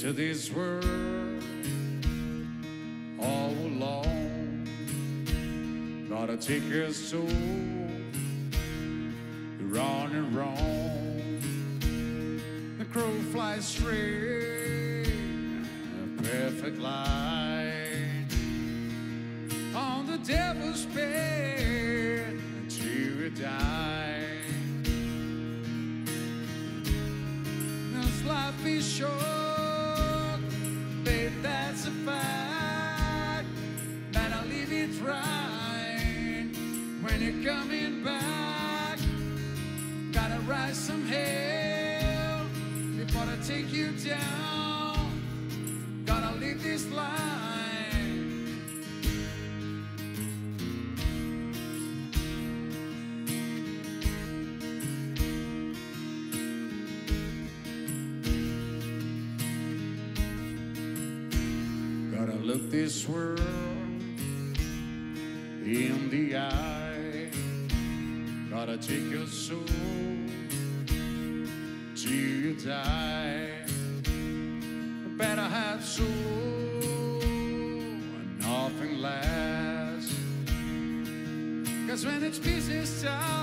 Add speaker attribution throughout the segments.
Speaker 1: to this world all alone. Gotta take your soul, run and wrong. The crow flies straight, a perfect line this world in the eye. Gotta take your soul till you die. Better have soul and nothing less. Cause when it's business time,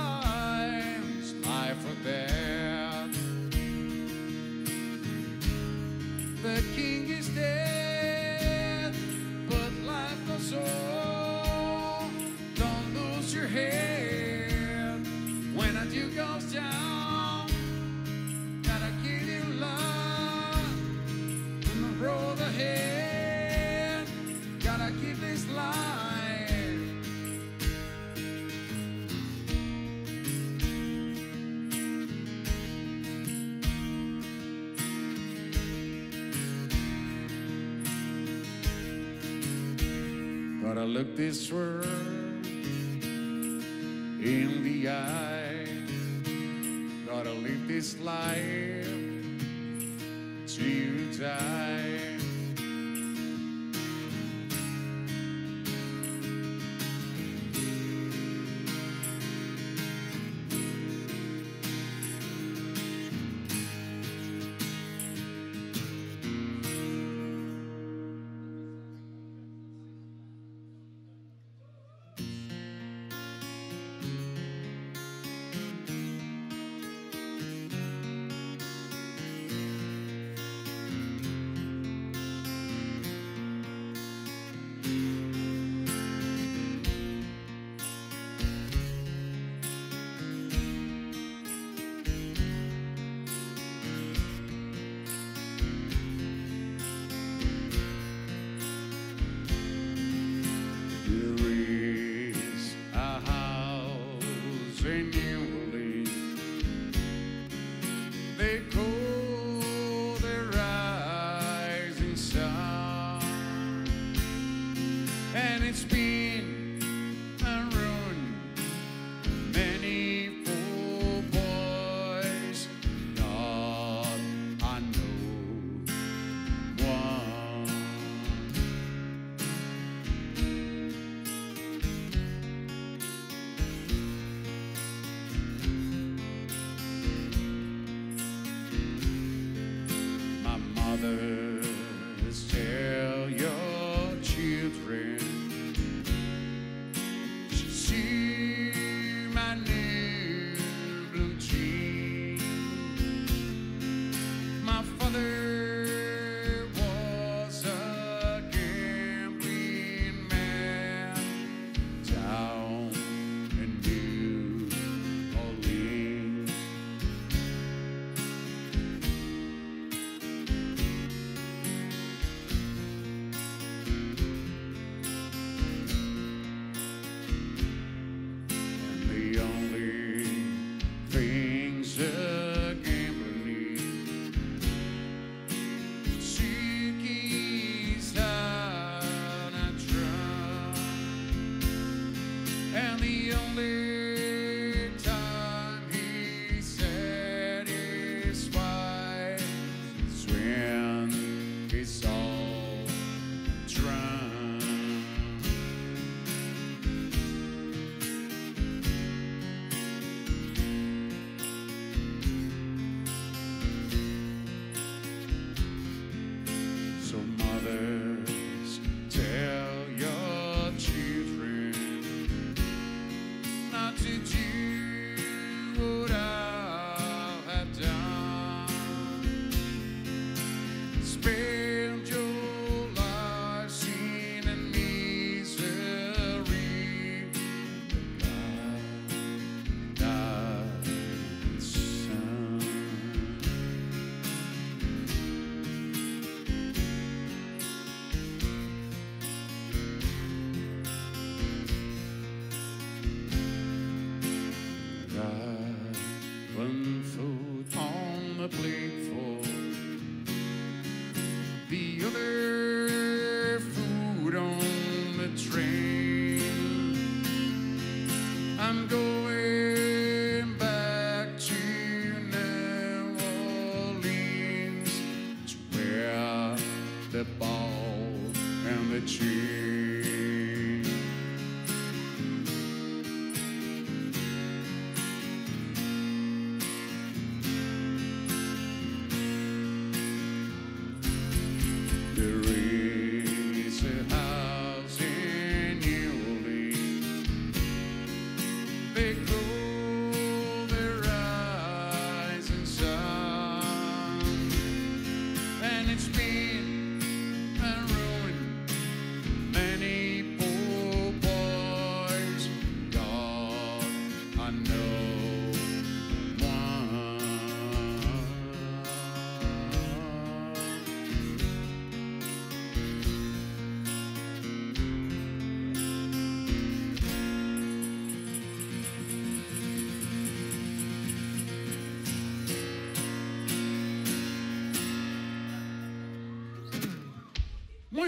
Speaker 1: look this world in the eye. Gotta live this life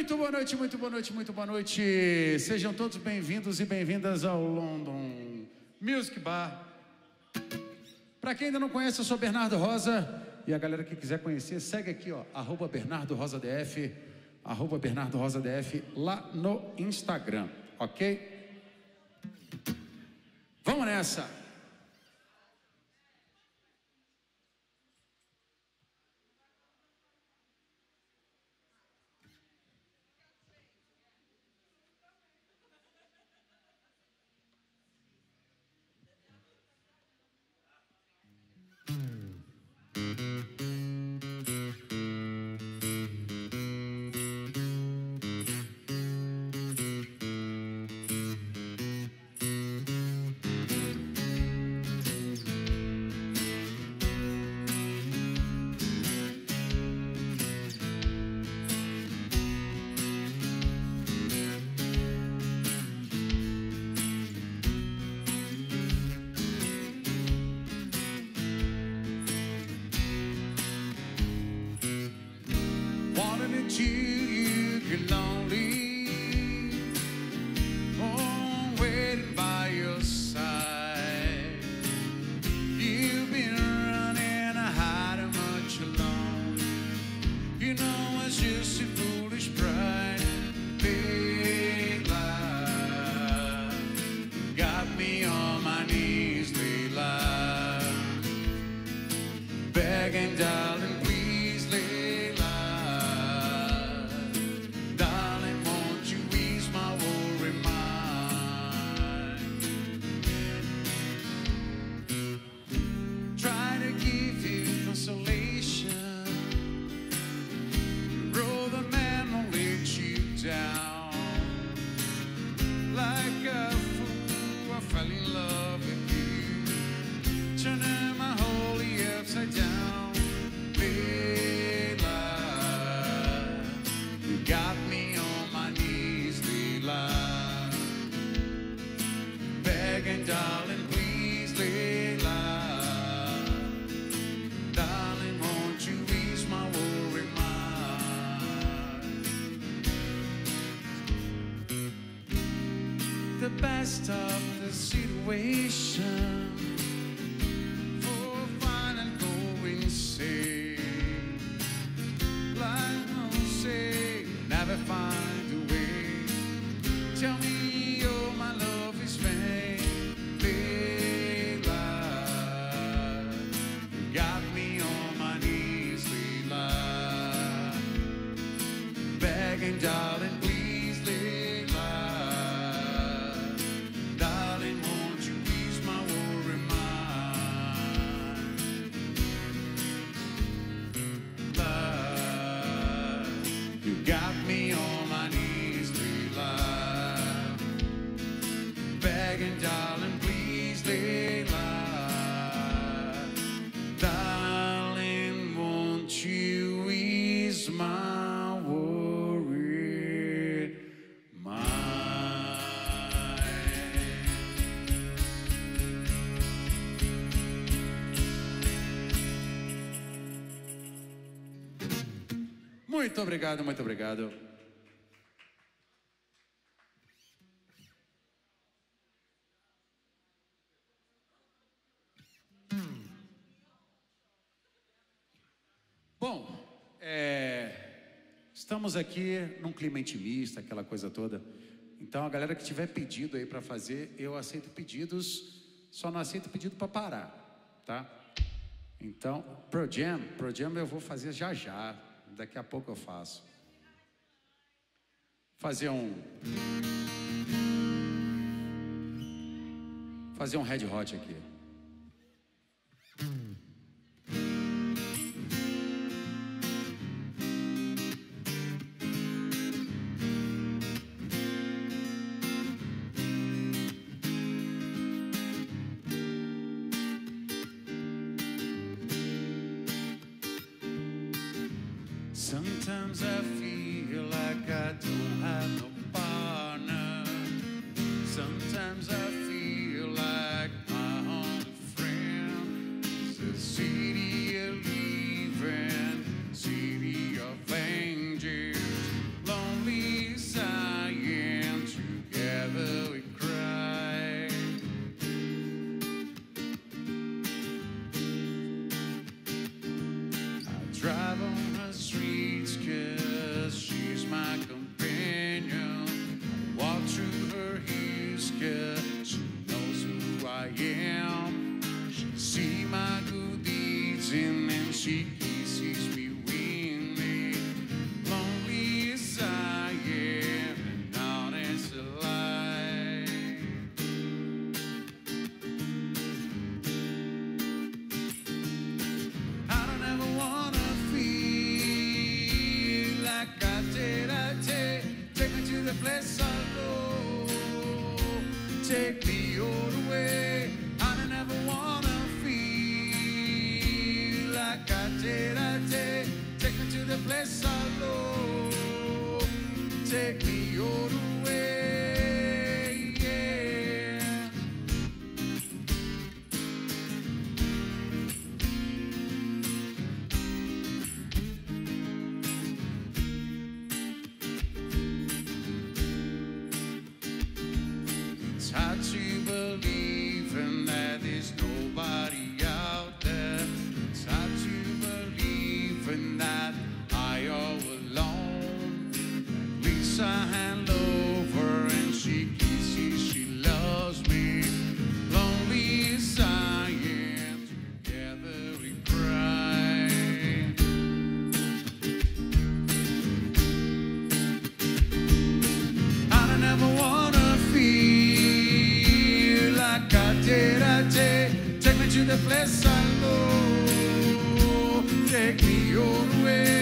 Speaker 1: Muito boa noite, muito boa noite, muito boa noite. Sejam todos bem-vindos e bem-vindas ao London Music Bar. Para quem ainda não conhece, eu sou Bernardo Rosa. E a galera que quiser conhecer, segue aqui, ó, arroba Bernardo Rosa DF, arroba Bernardo Rosa DF, lá no Instagram, ok? Vamos nessa! Muito obrigado, muito obrigado. Bom, é, estamos aqui num clima intimista, aquela coisa toda. Então, a galera que tiver pedido aí para fazer, eu aceito pedidos, só não aceito pedido para parar, tá? Então, Pro Jam, Pro Jam eu vou fazer já já, daqui a pouco eu faço. Fazer um. Fazer um red hot aqui. reflexando che io ruego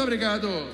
Speaker 1: Muito obrigado.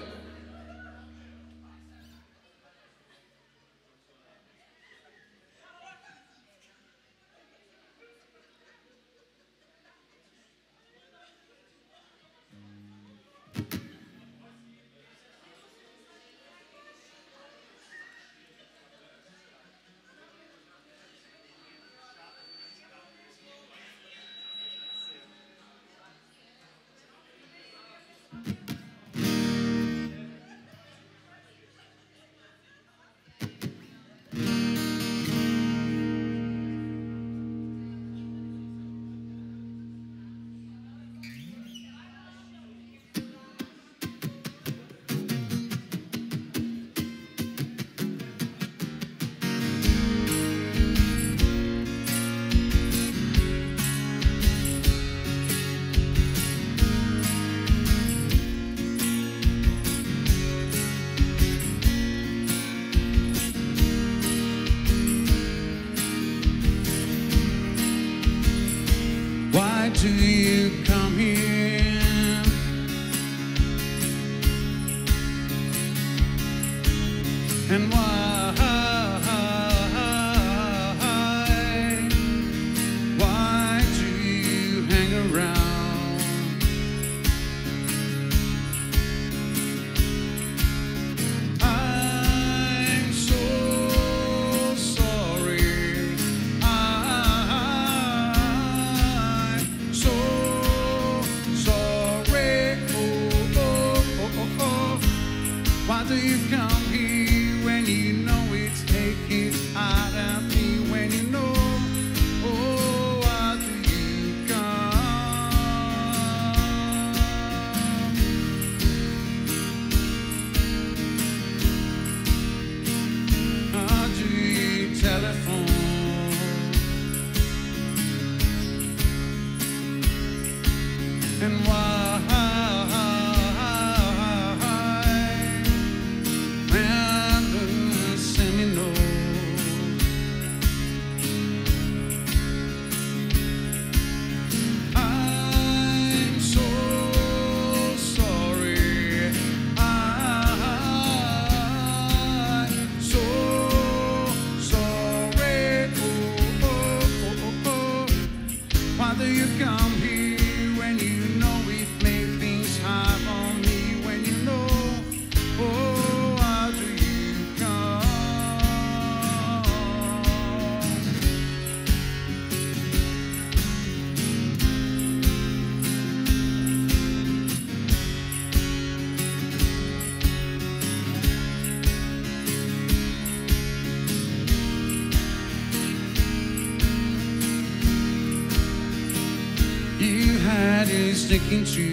Speaker 1: Sticking to.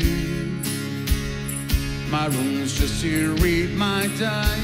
Speaker 1: My room's just to read my diary,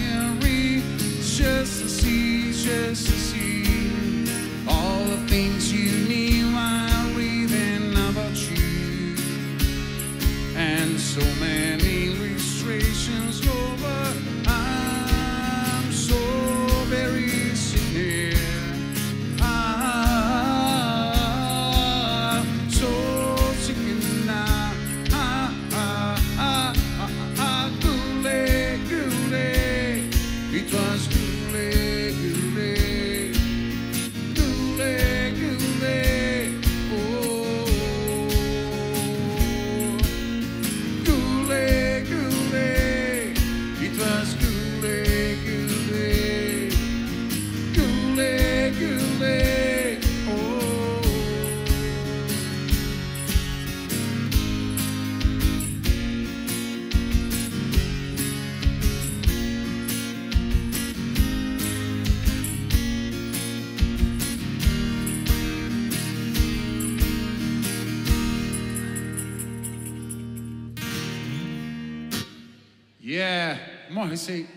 Speaker 1: morre isso aí.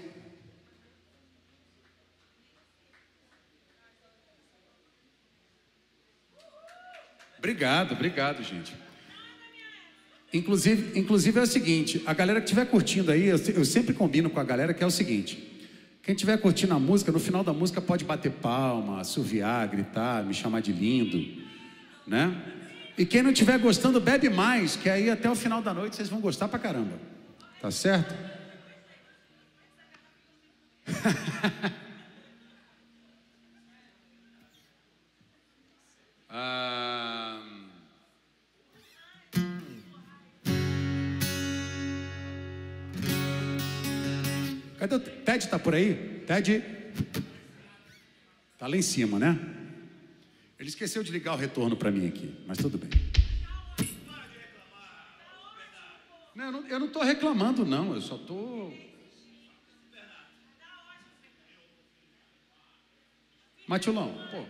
Speaker 1: Obrigado, obrigado, gente. Inclusive, inclusive é o seguinte, a galera que estiver curtindo aí, eu, eu sempre combino com a galera que é o seguinte: quem estiver curtindo a música, no final da música pode bater palma, assoviar, gritar, me chamar de lindo, né? E quem não estiver gostando, bebe mais, que aí até o final da noite vocês vão gostar pra caramba. Tá certo? Cadê o Ted? Tá por aí? Ted? Tá lá em cima, né? Ele esqueceu de ligar o retorno para mim aqui, mas tudo bem. Não, eu não, tô reclamando, não. Eu só tô. Matilão, pô.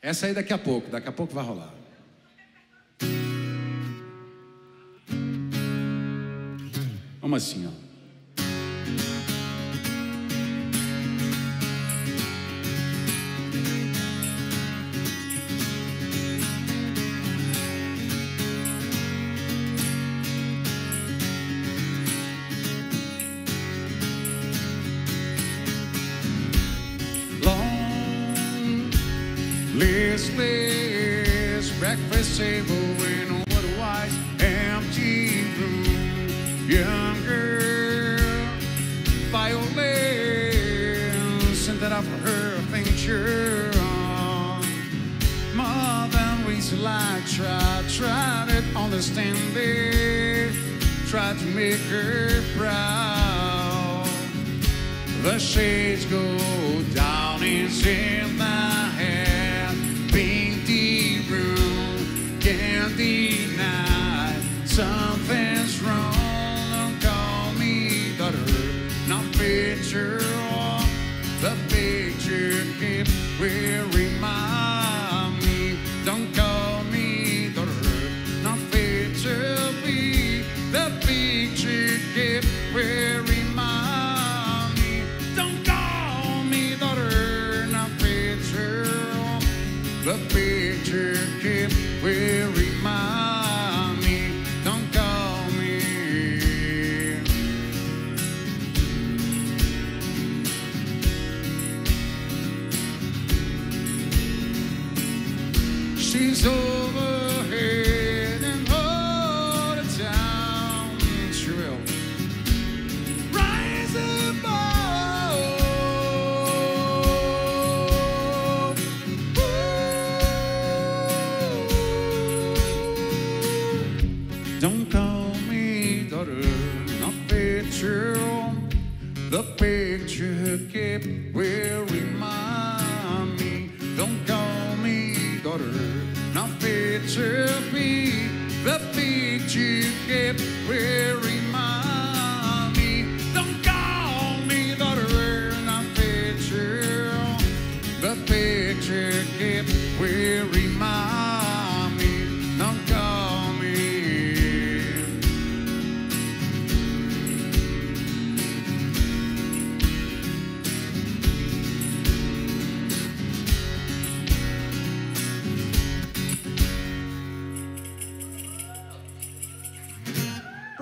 Speaker 1: Essa aí daqui a pouco, daqui a pouco vai rolar. Vamos assim, ó. Table in a otherwise empty room. Young girl, violins, and that I've heard picture on. More than reason I try, tried it, understand it, try to make her proud. The shades go down, in my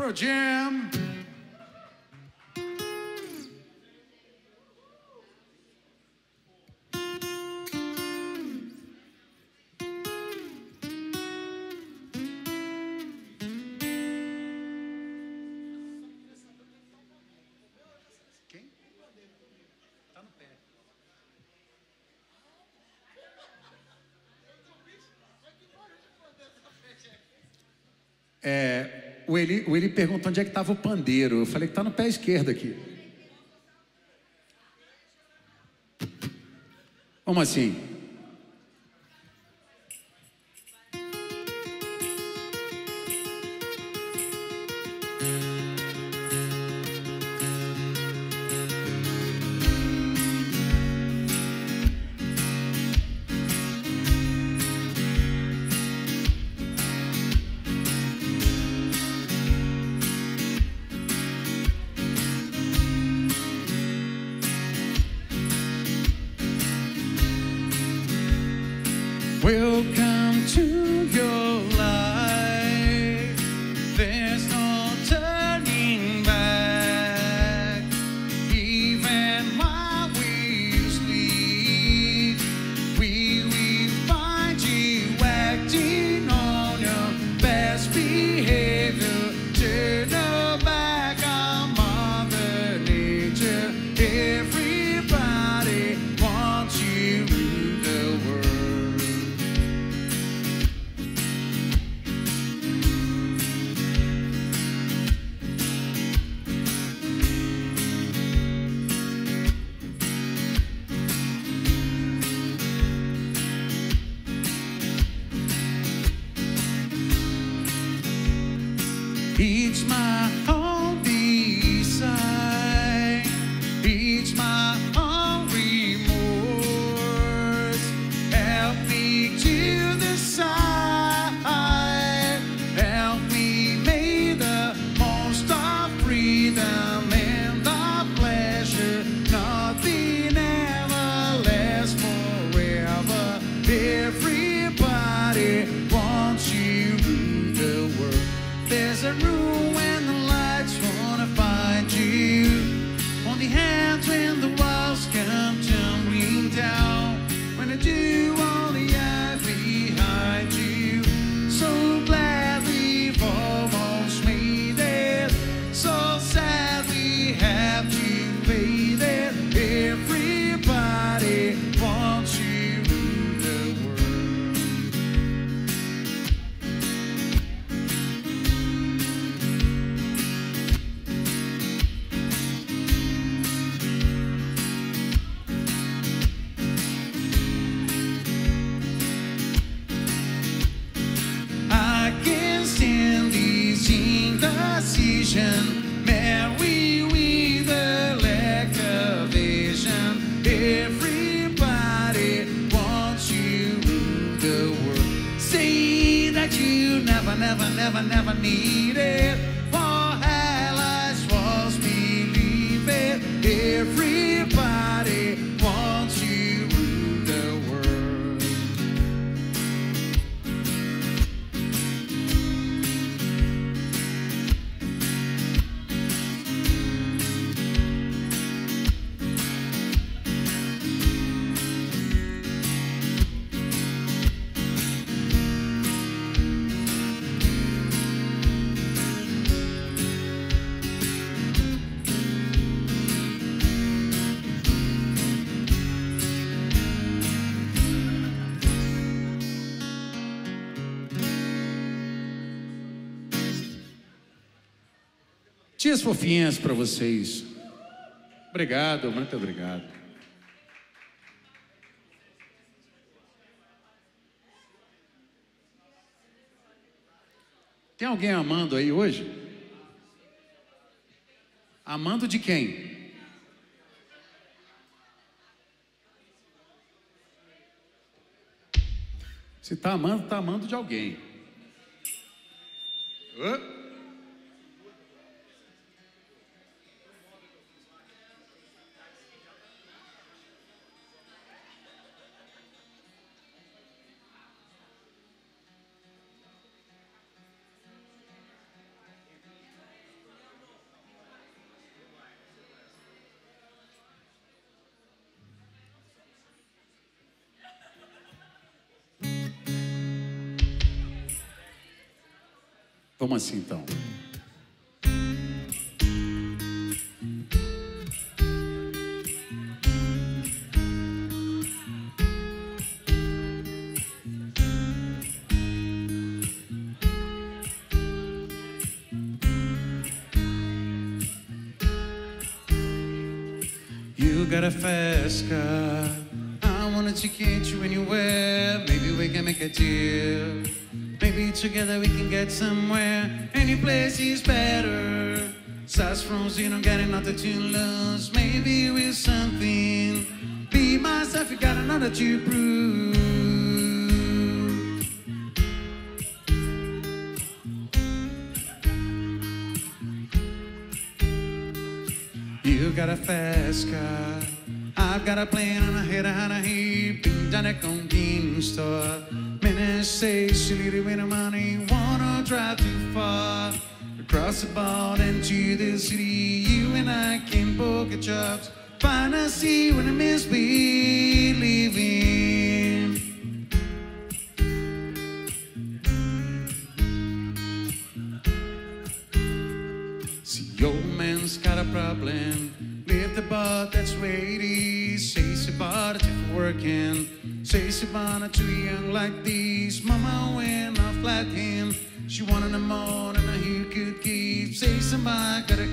Speaker 1: A jam. Eli, o Eli perguntou onde é que estava o pandeiro. Eu falei que está no pé esquerdo aqui. Como assim? It's my heart. be Tias fofinhas para vocês. Obrigado, muito obrigado. Tem alguém amando aí hoje? Amando de quem? Se está amando, está amando de alguém. Hã? Vamos assim então. You got a fast car. I wanna take you anywhere. Maybe we can make a deal. Together we can get somewhere. Any place is better. Starts from zero, getting nothing to lose. Maybe with something. Be myself, you got another to prove. You got a fast car. I've got a plane and a hundred heat. Been down at convenience store. Say she leave with the money. Wanna drive too far. Across the border into the city. You and I can book a jobs. Find a sea when I miss believing. See, your man's got a problem. Live the bar, that's where it is. Say it for working. Say it too young like this.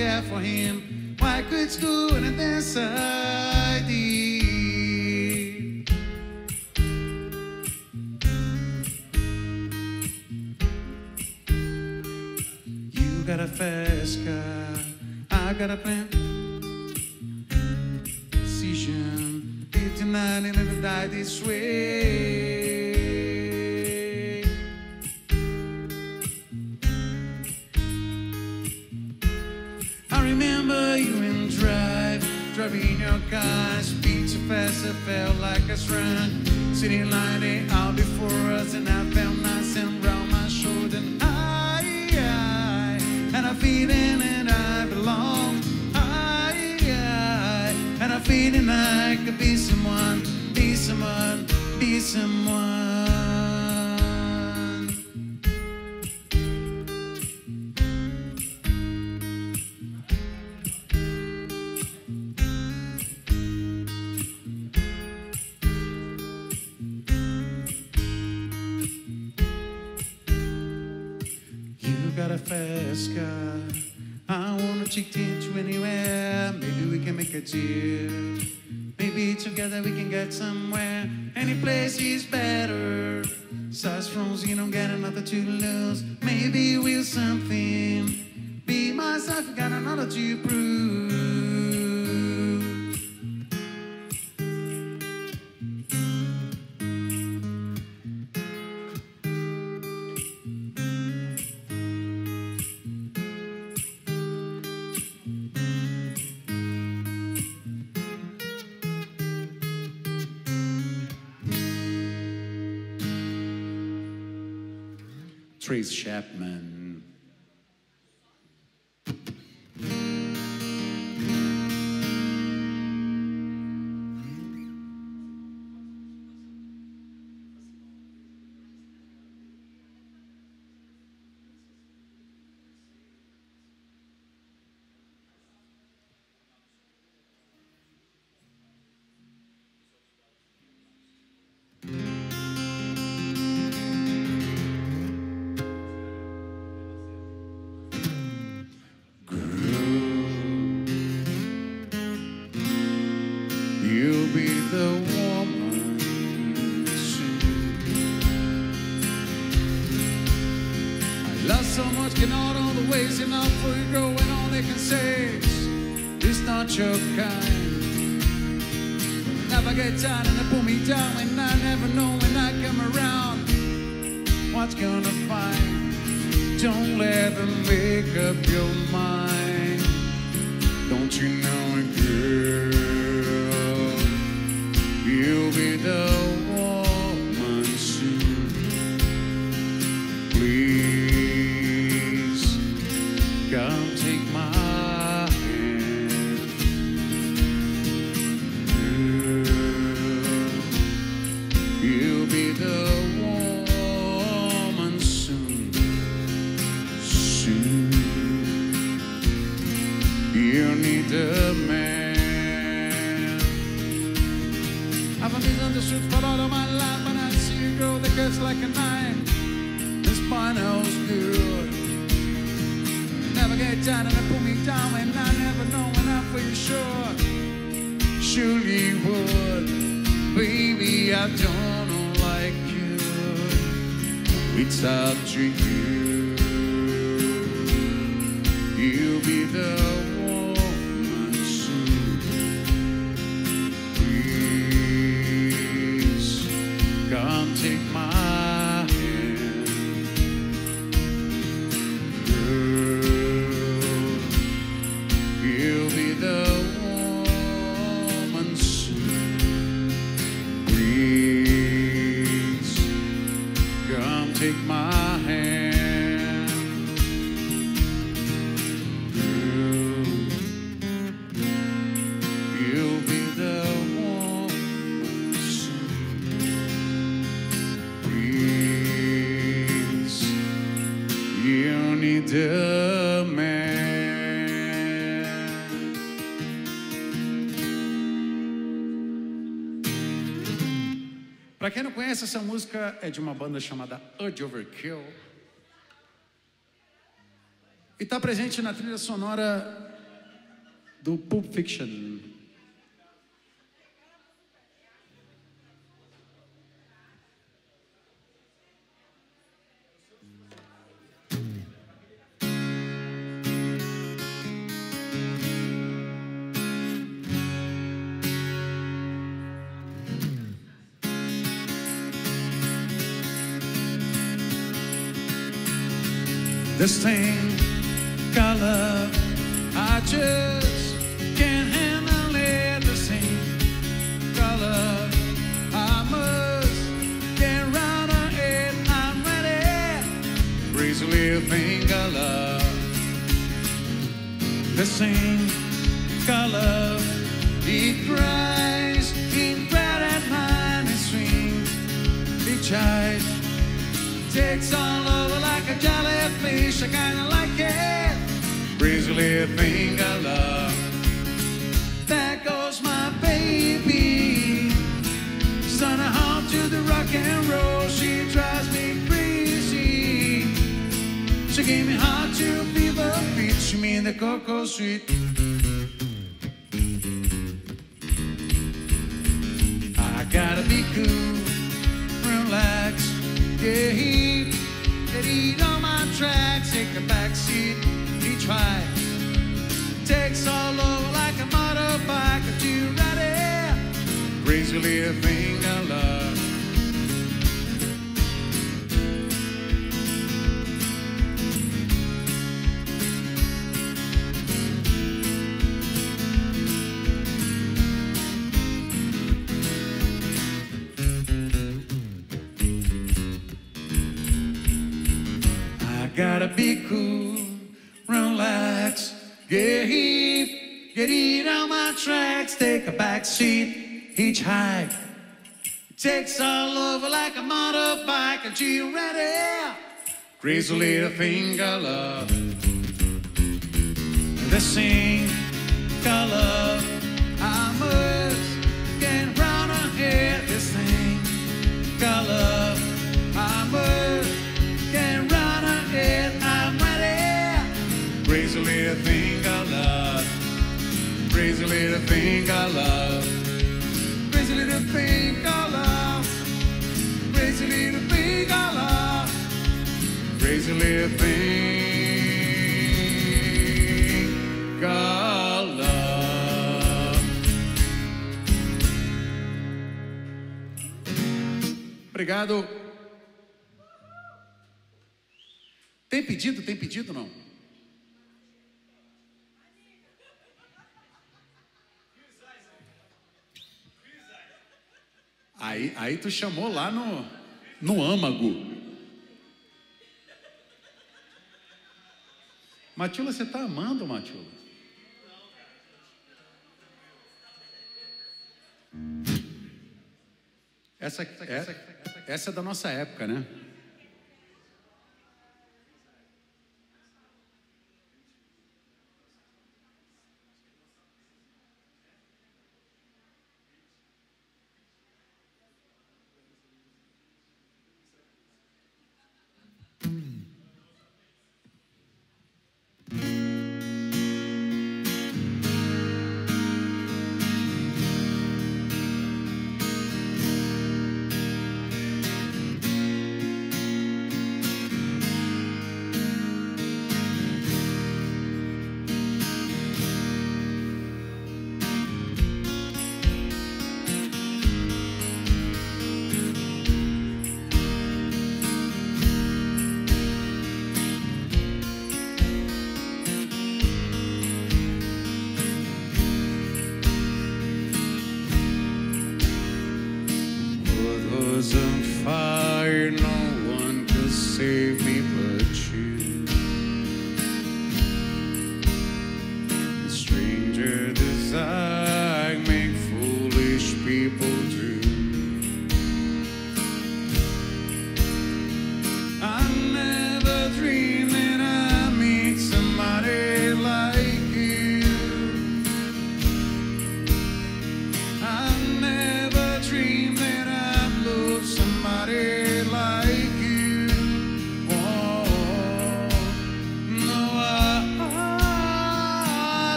Speaker 1: Care for him. Why quit school and then side it? You got a fast car, I got a plan. Decision, 59 and it'll die this way. Speed so fast I felt like I run. City lighting out before us, and I felt nice and round my shoulder. And I, I and a feeling that I belong. I, I and a feeling I could be someone, be someone, be someone. Conhece, essa música é de uma banda chamada Urge Overkill. E tá presente na trilha sonora do Pulp Fiction. This thing called love, I just can't handle it. This thing called love, I must get round on it. I'm ready. Crazy little thing called love. This thing called love, it cries, it bright at night, it swings, it chides. Takes all jellyfish. I kinda like it. Thing I love. There goes my baby. She's on a hop to the rock and roll. She drives me crazy. She gave me heart to fever feet. She mean the cocoa sweet. I gotta be cool, relax, get feet on my tracks, take a backseat, he tries, Takes all over like a motorbike, a two-rider, crazily a thing I love. Get heat, get heat on my tracks, take a back seat, each hike. Takes all over like a motorbike, and you ready? Crazy little I love. This thing called love, I little thing I love. Praise little thing I love. Praise little thing I love. Little thing I love. Obrigado. Tem pedido? Tem pedido não? Aí, aí tu chamou lá no, no âmago. Matilda, você está amando, Matila? Essa, essa, essa é da nossa época, né?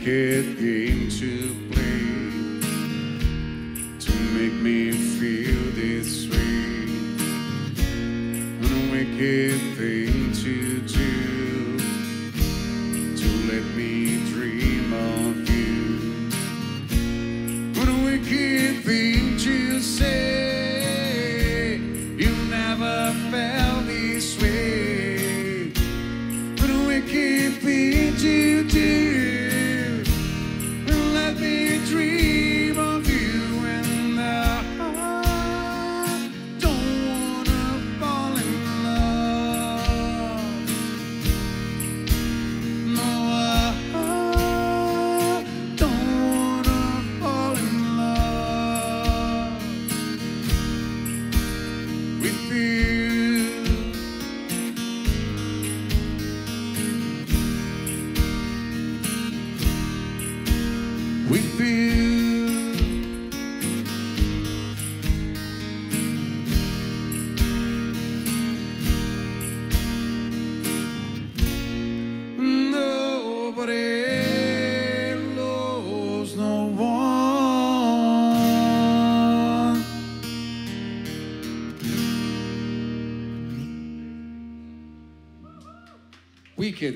Speaker 1: wicked game to Que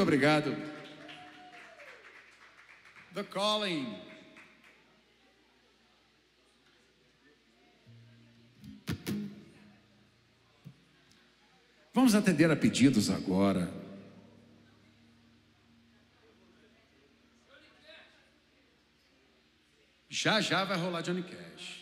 Speaker 1: Muito obrigado. The Calling. Vamos atender a pedidos agora. Já já vai rolar Johnny Cash.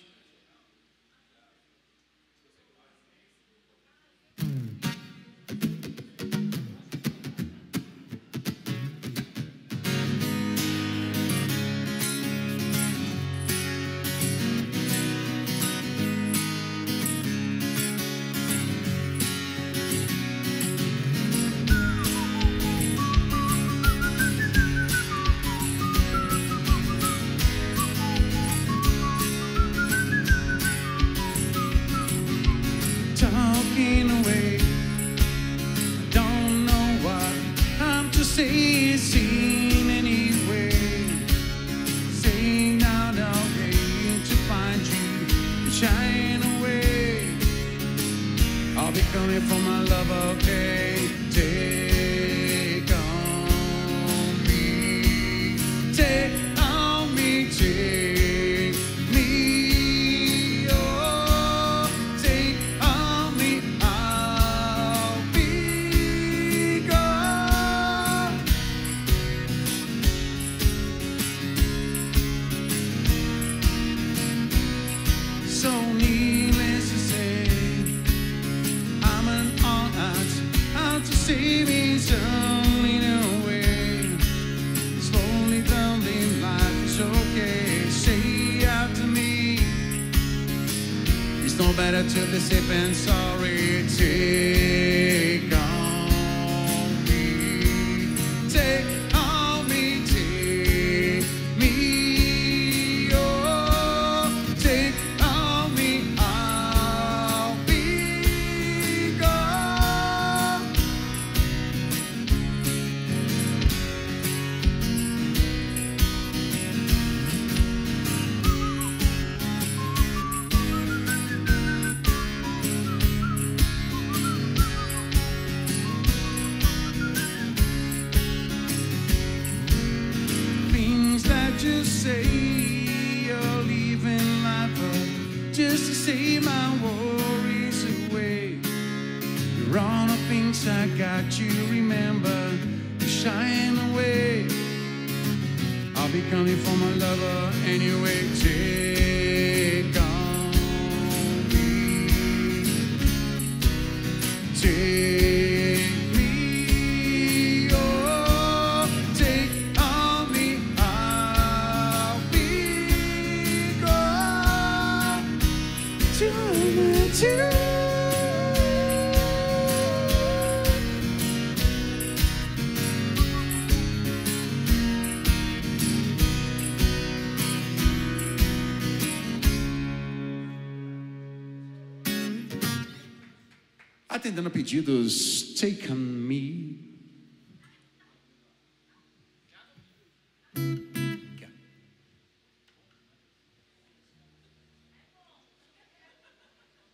Speaker 1: Atendendo pedidos, Take on Me.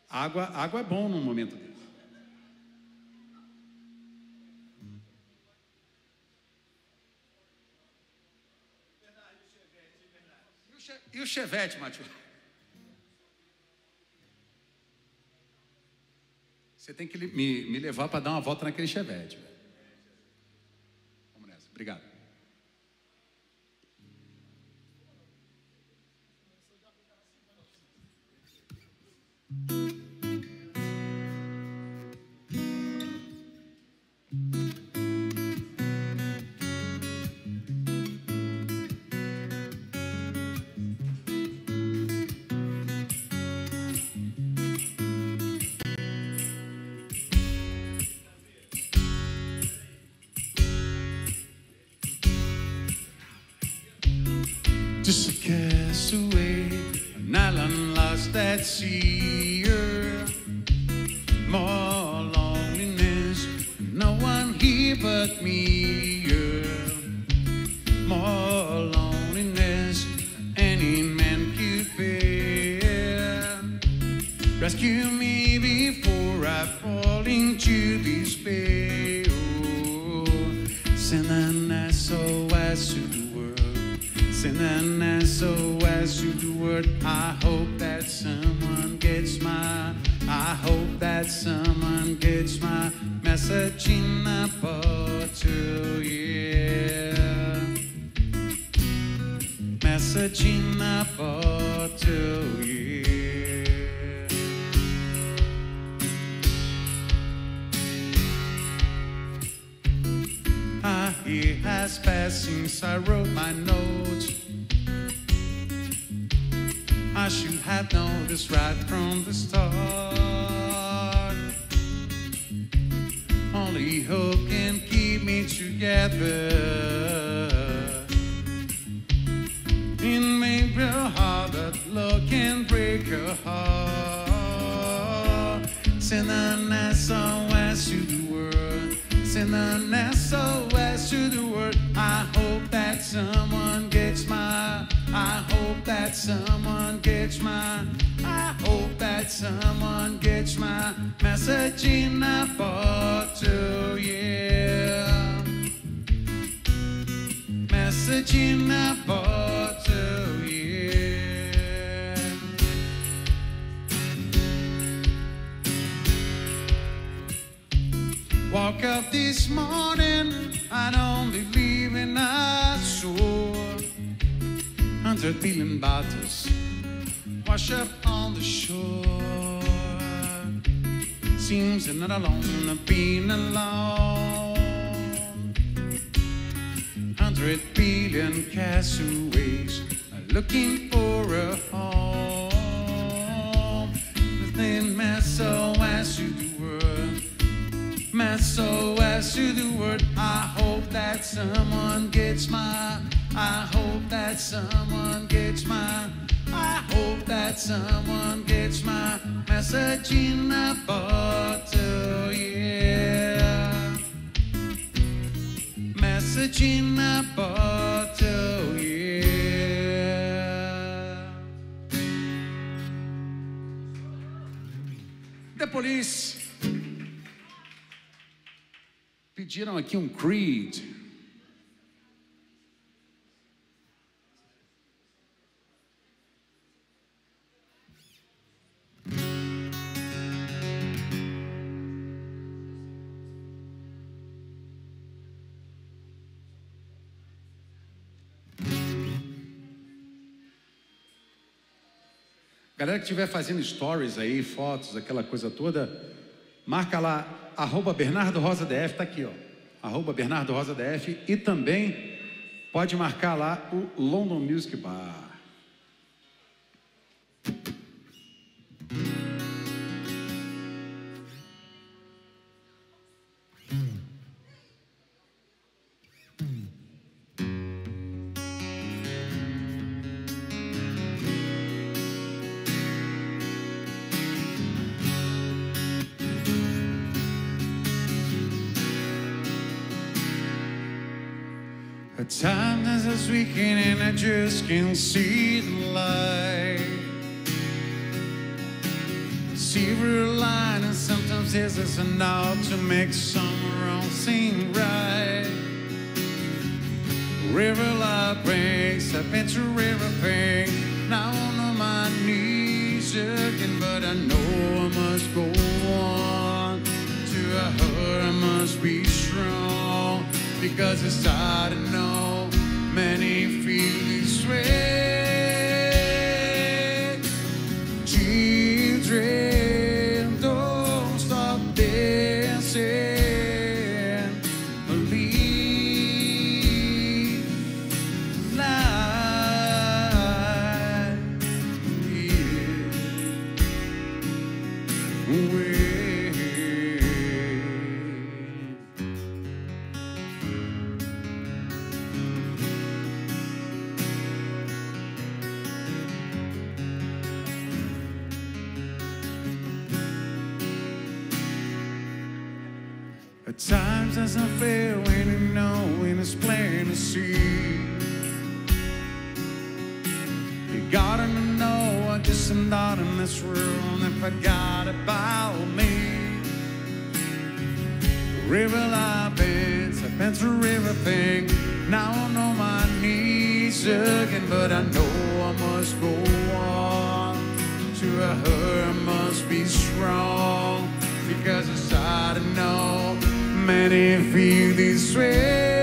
Speaker 1: Água, água é bom num momento desse. E o chevette, Matheus? Você tem que me, me levar para dar uma volta naquele chevette. Vamos nessa. Obrigado. Castaway, an island lost at sea. More loneliness, no one here but me. More loneliness, any man could bear. Rescue me before I fall into despair. Send an SOS to the world. I hope that someone gets my. I hope that someone gets my message in a bottle. Yeah. Message in a bottle. Yeah. I hear has passed since I wrote my notes. I should have noticed right from the start. Only hope can keep me together. It may be hard, but love can break a heart. Send an SOS to the world. Send an SOS. I hope that someone gets my. I hope that someone gets my. I hope that someone gets my message in a bottle. Yeah. Message in a bottle. Yeah. Woke up this morning, I'd only leave in a shore. Hundred billion bottles wash up on the shore. Seems I'm not alone, I've been alone. Hundred billion castaways are looking for a home. Nothing SOS to the world. SOS to the world. I hope that someone gets my. I hope that someone gets my. I hope that someone gets my message in a bottle. Yeah. Message in a bottle. Yeah. The police. pediram aqui um creed. Galera que estiver fazendo stories aí, fotos, aquela coisa toda, marca lá arroba Bernardo Rosa DF, tá aqui, ó. Arroba Bernardo Rosa DF e também pode marcar lá o London Music Bar. This weekend and I just can't see the light. Silver line and sometimes there's enough to make some wrong seem right. River light breaks, I've been through everything. Now on my knees again, but I know I must go on. To her, I must be strong because it's hard to know many feel this way, Children. Just in this room and forgot about me. River life I've been through everything. Now I'm on my knees again, but I know I must go on. To her, I must be strong because hard to know. Many feel this way.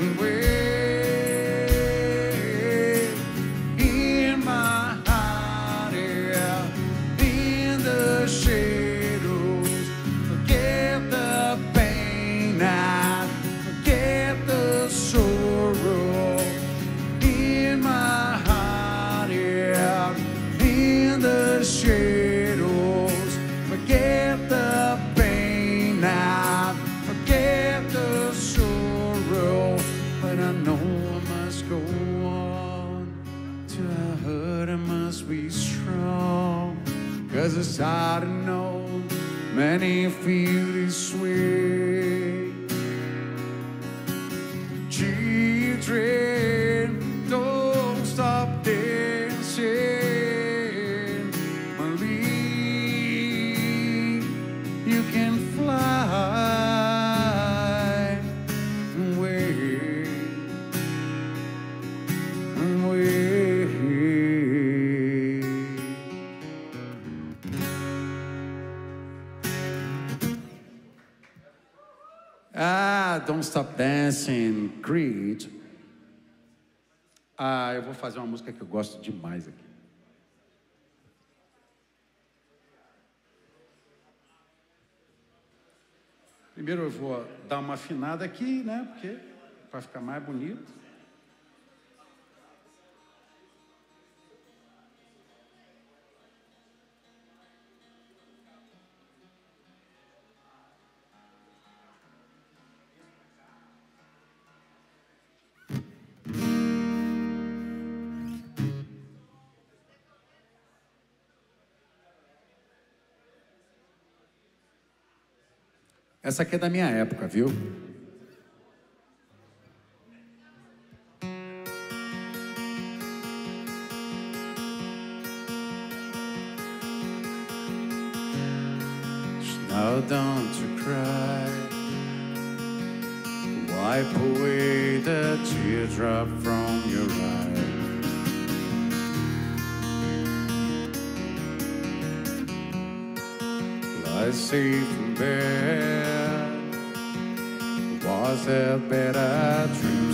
Speaker 1: Away Dancing, Creed. Ah, eu vou fazer uma música que eu gosto demais aqui. Primeiro eu vou dar uma afinada aqui, né? Porque para ficar mais bonito. Essa aqui é da minha época, viu? Now don't you cry Wipe away the teardrop from your eye Lie safe help.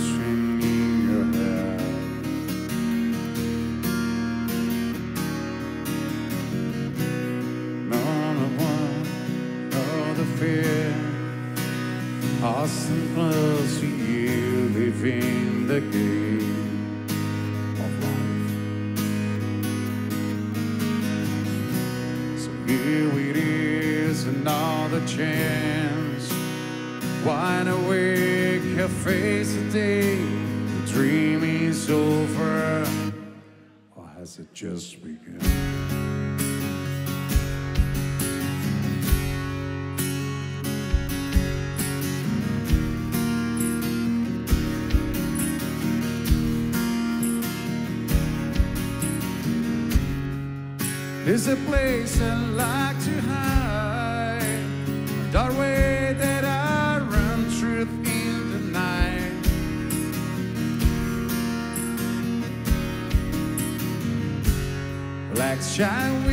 Speaker 1: face the day the dream is over? Or has it just begun? Is a place alive? shine.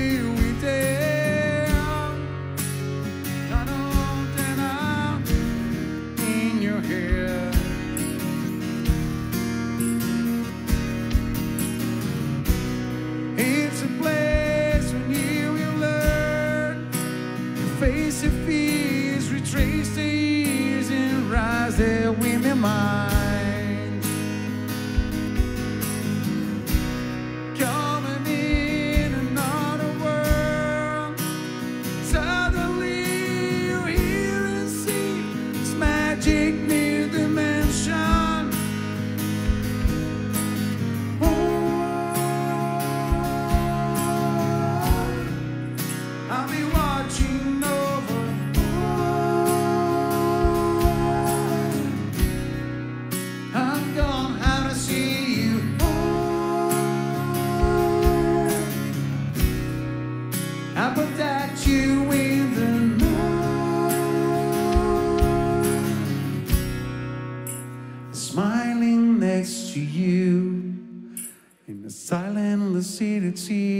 Speaker 1: could see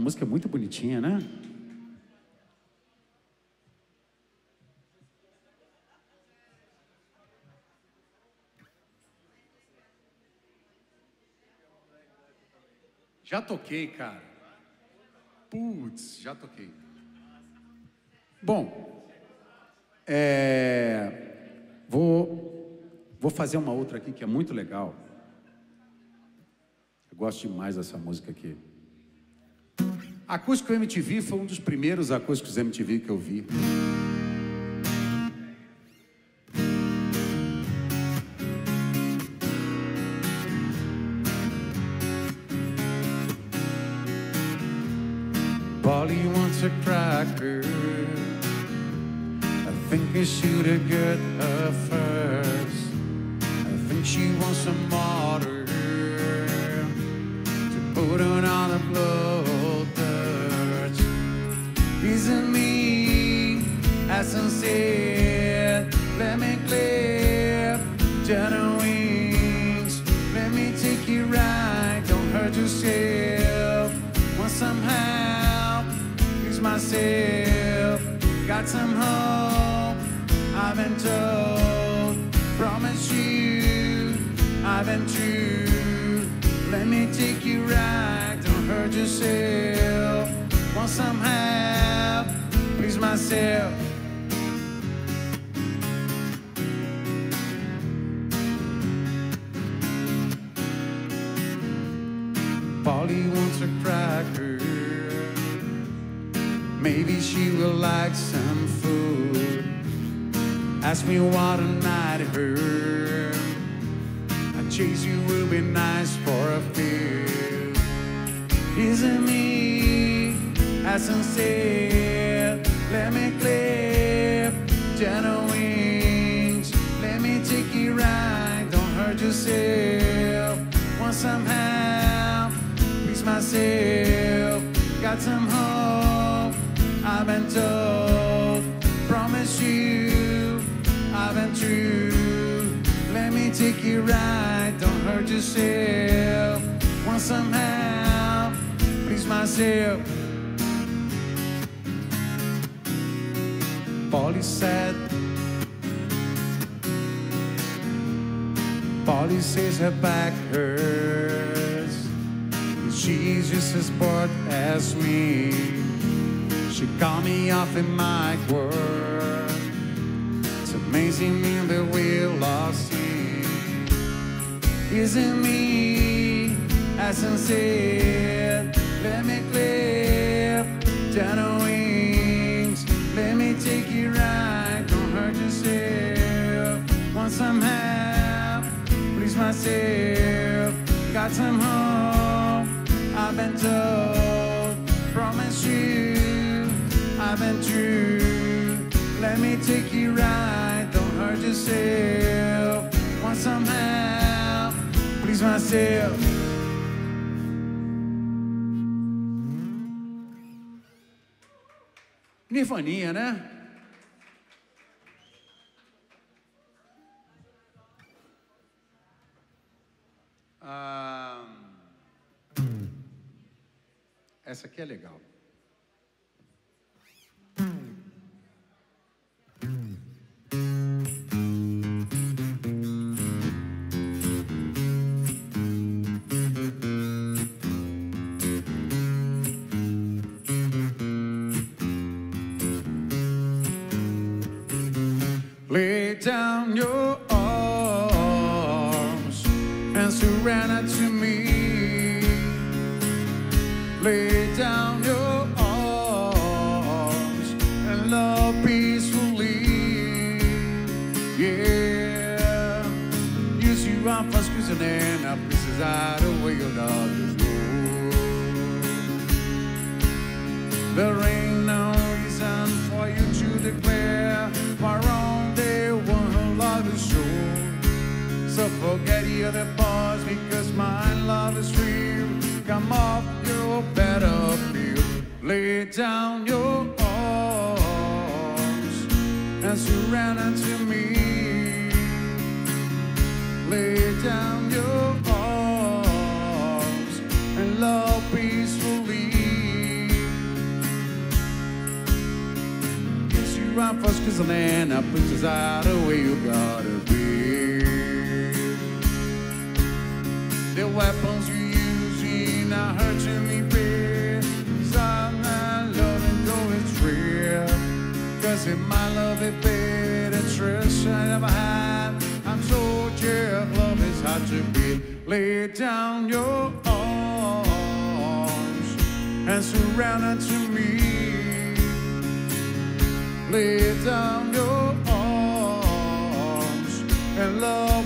Speaker 1: música é muito bonitinha, né? Já toquei, cara. Putz, já toquei. Bom, é, vou, vou fazer uma outra aqui que é muito legal. Eu gosto demais dessa música aqui. Acústico MTV foi um dos primeiros acústicos MTV que eu vi. Polly wants a cracker. I think I should have got her Want some help? Please myself. Nirvaninha, né? Ah, essa aqui é legal. Love is There ain't no reason for you to declare my wrong day one love is sure. So forget the other boys because my love is real. Come off your battlefield, lay down your arms and surrender to me. Lay down cause the that puts us out of where you gotta be. The weapons use, me, I'm not loving, though it's real. Cause in my love, it paid a trust I never had. I'm so jealous, love is hard to be. Lay down your arms and surrender to me lay down your arms and love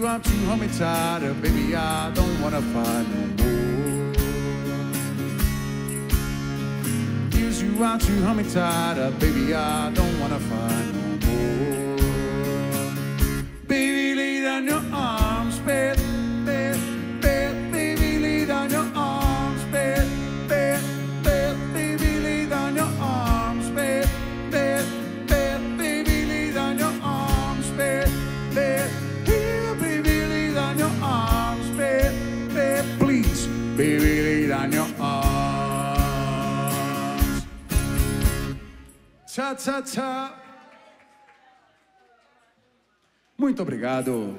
Speaker 1: you're too tired, baby I don't wanna fight no you're too tired, baby I don't wanna fight no more. Baby, lay down your arms, baby. Tchau, tchau, tchau. Muito obrigado.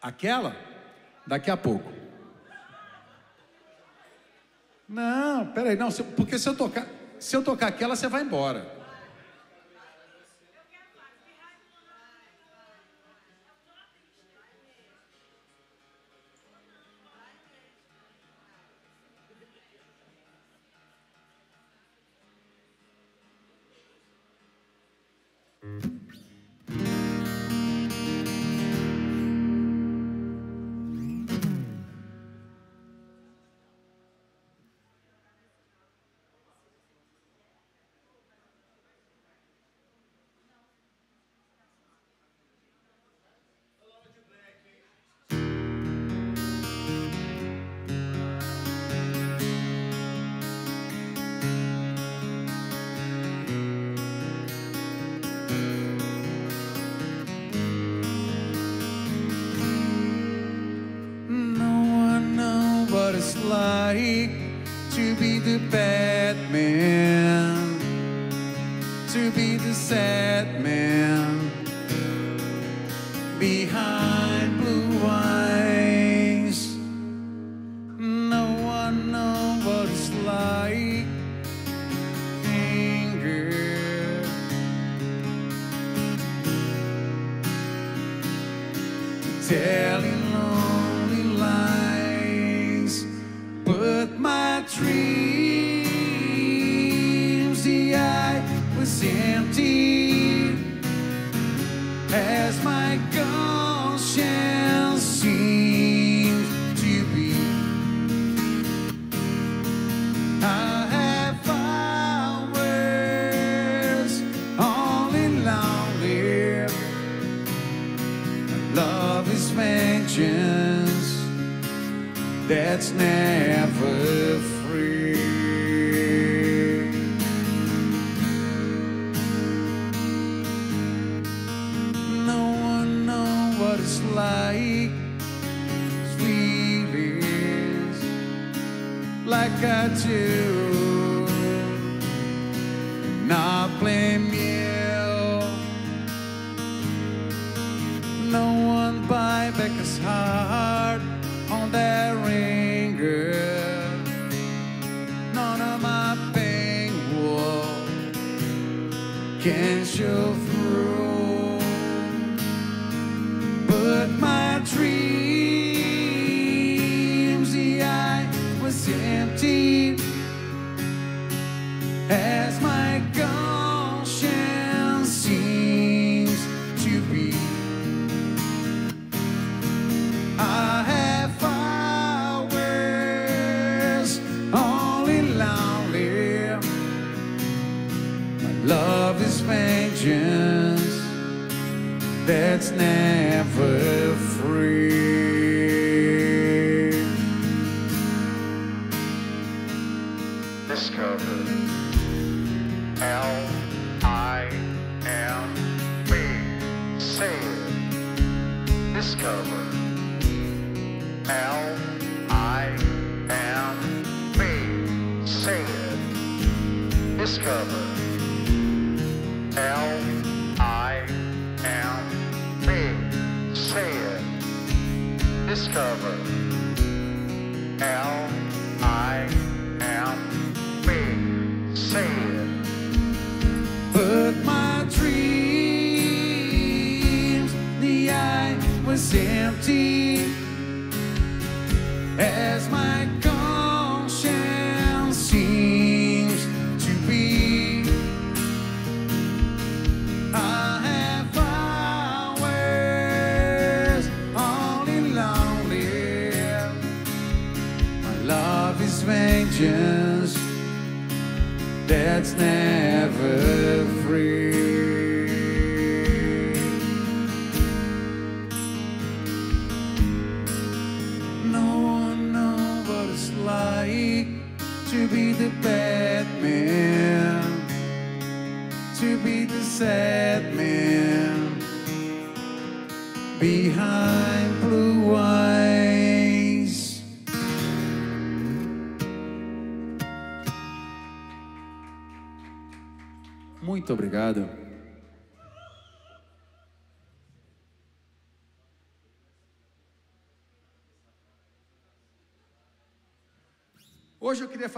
Speaker 1: Aquela? Daqui a pouco. Não, peraí, não, porque se eu tocar, se eu tocar aquela, você vai embora. like to be the bad man, to be the sad. that's now.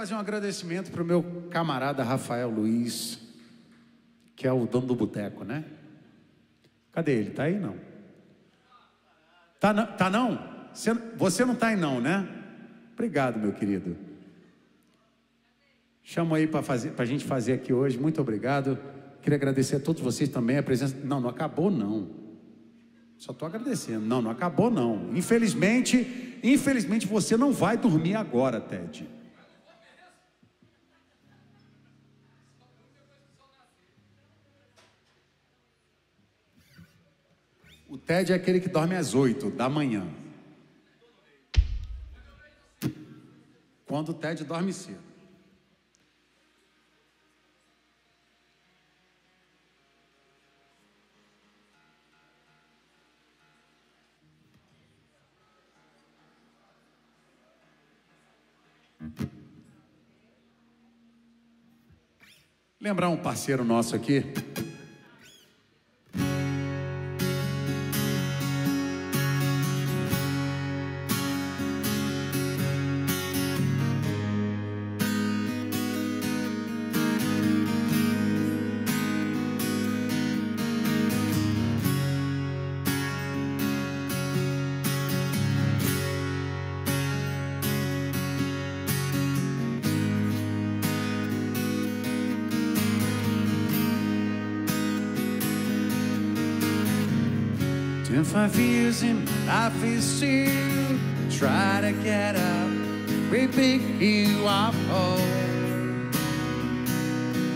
Speaker 1: Fazer um agradecimento para o meu camarada Rafael Luiz, que é o dono do boteco, né? Cadê ele? Tá aí não? Tá não? Tá não? Você, você não tá aí não, né? Obrigado, meu querido. Chamo aí para fazer, para a gente fazer aqui hoje. Muito obrigado. Queria agradecer a todos vocês também a presença. Não, não acabou não. Só estou agradecendo. Não, não acabou não. Infelizmente, infelizmente você não vai dormir agora, Ted. O Ted é aquele que dorme às 8 da manhã. Quando o Ted dorme cedo. Lembrar um parceiro nosso aqui. Years in life is still try to get up, we pick you up home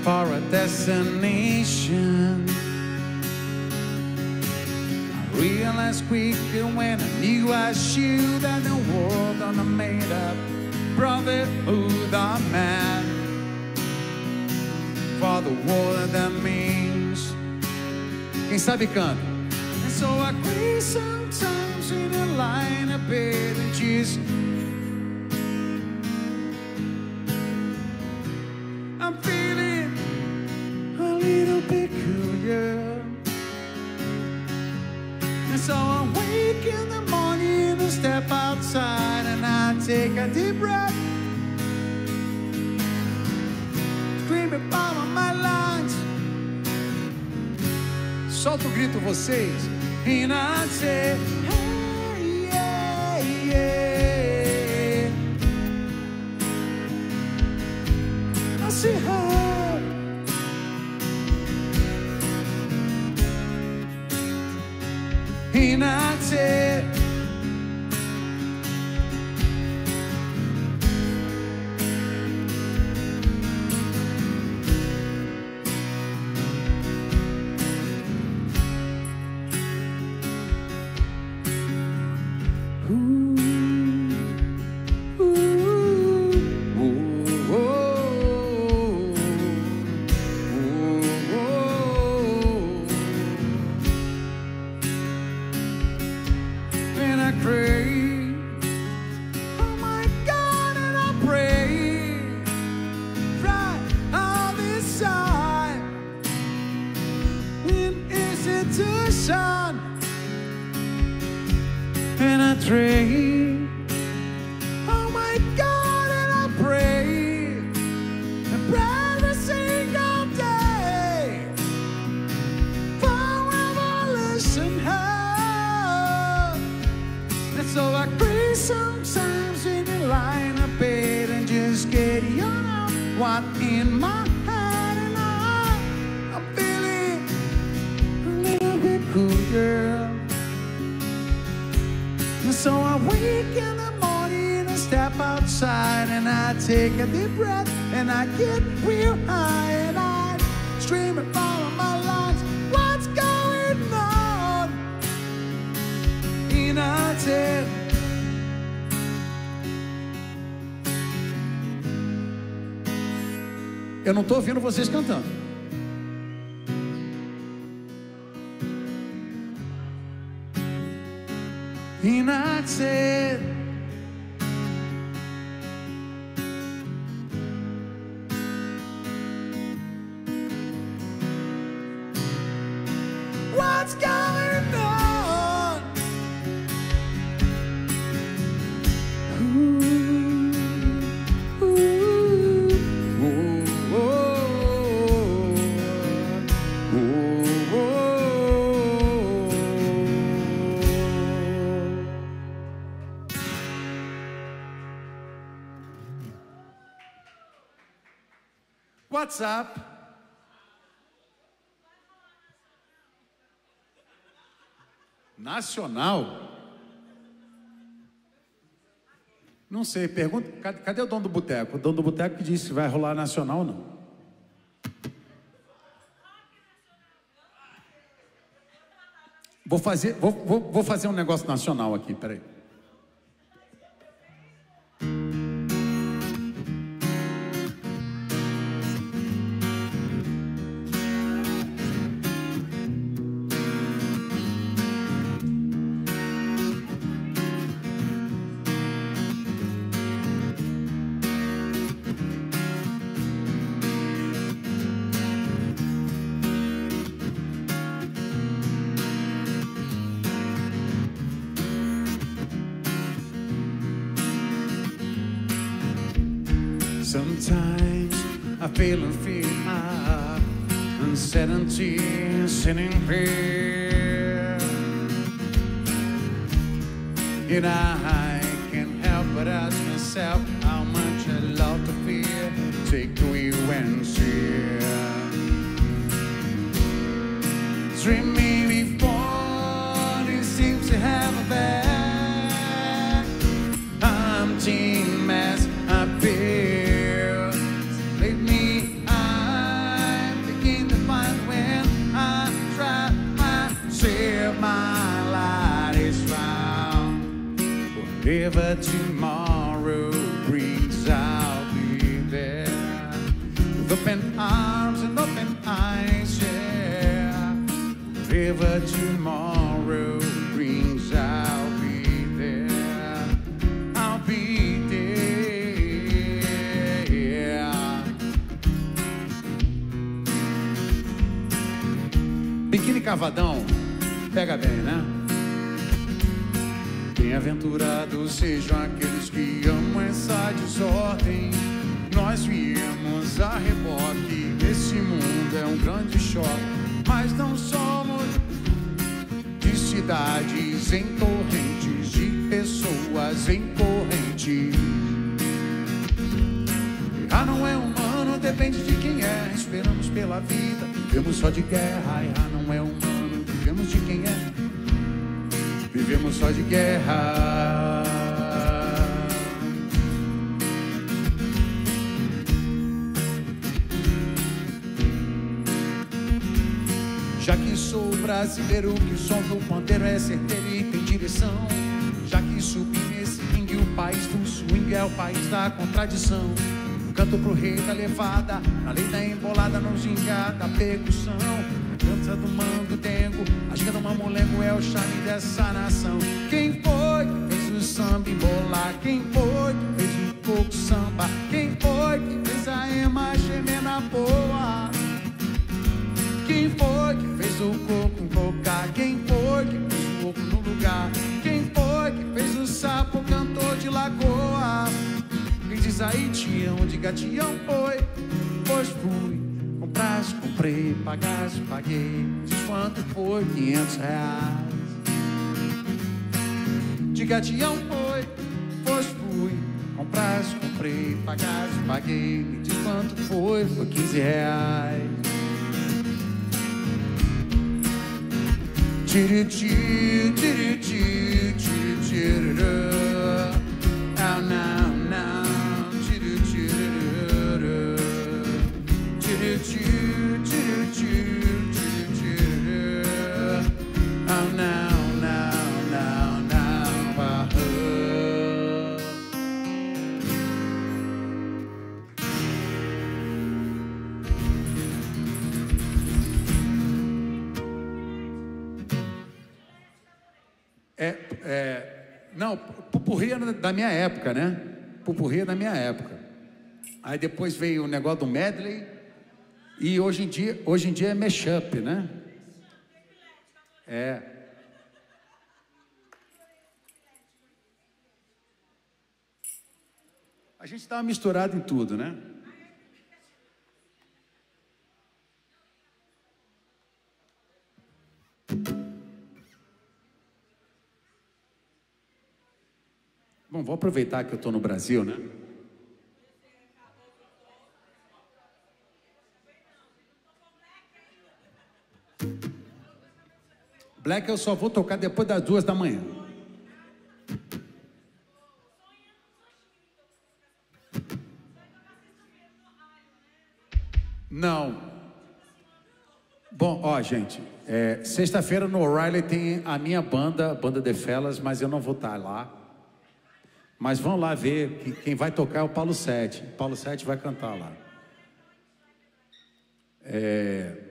Speaker 1: for a destination. I realized quickly when I knew I should that the world on a made up brotherhood of man for the war that means. Quem sabe canta. So I cry sometimes in a line of bed and just I'm feeling a little peculiar. And so I wake in the morning and step outside and I take a deep breath. My. Solta o grito vocês. And I say, estou ouvindo vocês cantando. What's up? Nacional? Não sei, pergunta. Cadê, o dono do boteco? O dono do boteco que disse se vai rolar nacional ou não. Vou fazer, vou, vou, vou fazer um negócio nacional aqui, peraí. Uncertainty sitting here. And I can't help but ask myself how much I love to fear. Take away when see. Dream Whatever tomorrow brings, I'll be there. With open arms and open eyes, yeah. Whatever tomorrow brings, I'll be there. I'll be there. Biquíni Cavadão, pega bem, né? Bem-aventurados sejam aqueles que amam essa desordem. Nós viemos a reboque. Esse mundo é um grande choque, mas não somos de cidades em torrentes, de pessoas em correntes. Errar não é humano, depende de quem é. Esperamos pela vida, vivemos só de guerra. Errar não é humano, vivemos de quem é. Vivemos só de guerra. Já que sou brasileiro, que o som do pandeiro é certeiro e tem direção. Já que subi nesse ringue, o país do swing é o país da contradição. Canto pro rei da levada, na lei da embolada, não ginga da percussão. Dança do mango dengo, a ginga do mamulengo é o charme dessa nação. Quem foi que fez o samba embolar? Quem foi que fez o coco samba? Quem foi que fez a ema gemer na boa? Quem foi que fez o coco cocar? Quem foi que fez o coco no lugar? Quem foi que fez o sapo cantor de lagoa? Quem diz aí, tião, onde gatião foi? Pois fui, compraste, comprei, pagaste, paguei. Diz quanto foi? 500 reais. De gatião foi, pois fui, compraste, comprei, pagaste, paguei. Me diz quanto foi? Foi 15 reais. Tiri-ti, tiri-ti, tiri-tiri-ru. Now, É, é, não, pupurri é da minha época, né? Pupurri é da minha época. Aí depois veio o negócio do medley e hoje em dia, hoje em dia é mashup, né? É. A gente estava misturado em tudo, né? Bom, vou aproveitar que eu estou no Brasil, né? Black eu só vou tocar depois das duas da manhã. Não. Bom, ó, gente, é, sexta-feira no O'Reilly tem a minha banda, Banda de Felas, mas eu não vou estar lá. Mas vão lá ver, que quem vai tocar é o Paulo Sete. Paulo Sete vai cantar lá. É...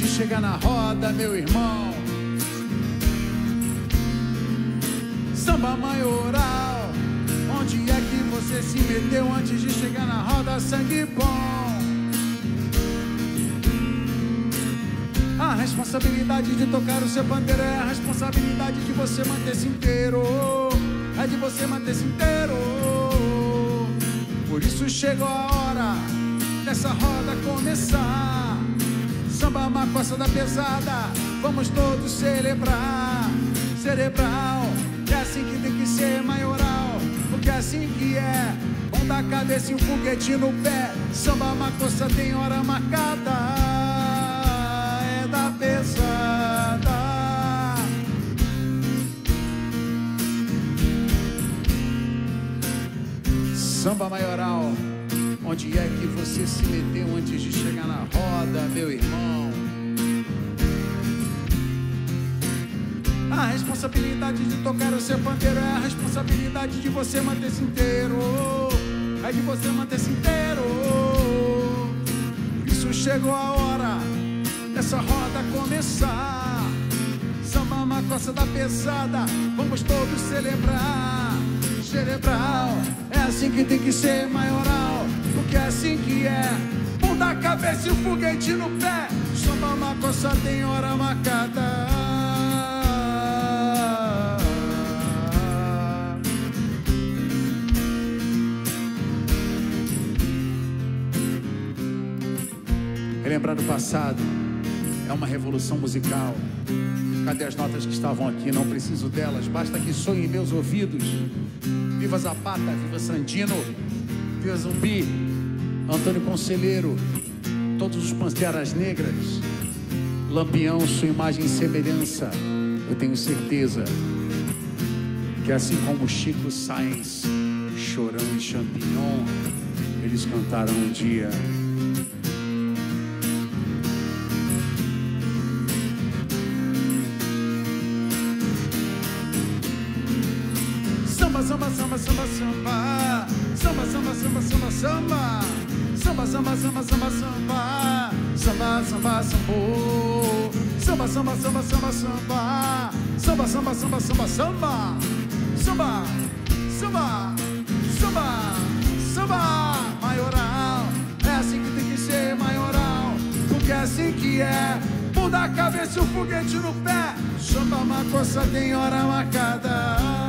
Speaker 1: de chegar na roda, meu irmão? Samba maioral, onde é que você se meteu antes de chegar na roda, sangue bom? A responsabilidade de tocar o seu pandeiro é a responsabilidade de você manter-se inteiro. É de você manter-se inteiro. Por isso chegou a hora dessa roda começar. Samba macossa da pesada, vamos todos celebrar. Cerebral, é assim que tem que ser maioral, porque é assim que é. Bom da cabeça e um foguete no pé. Samba macossa tem hora marcada, é da pesada. Samba maioral, onde é que você se meteu antes de chegar na roda, meu irmão? A responsabilidade de tocar o seu pandeiro é a responsabilidade de você manter-se inteiro. É de você manter-se inteiro. Isso chegou a hora dessa roda começar. Samba macossa da pesada, vamos todos celebrar. Cerebral, é assim que tem que ser maioral, porque é assim que é. Pão da cabeça e o foguete no pé. Samba macossa tem hora marcada. Relembrar do passado é uma revolução musical. Cadê as notas que estavam aqui? Não preciso delas, basta que soem em meus ouvidos. Viva Zapata, viva Sandino, viva Zumbi, Antônio Conselheiro, todos os Panteras Negras, Lampião, sua imagem e semelhança. Eu tenho certeza que assim como Chico Sainz, Chorão e Champignon, eles cantaram um dia. Samba, samba, samba, samba, samba. Samba, samba, samba, samba, samba. Samba, samba, samba, samba, samba. Samba, samba, sambo. Samba, samba, samba, samba, samba. Samba, samba, samba, samba, samba. Samba, samba, samba, samba. Maioral, é assim que tem que ser maioral. Porque é assim que é. Muda a cabeça e o foguete no pé. Samba, macossa tem hora marcada.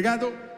Speaker 1: Obrigado.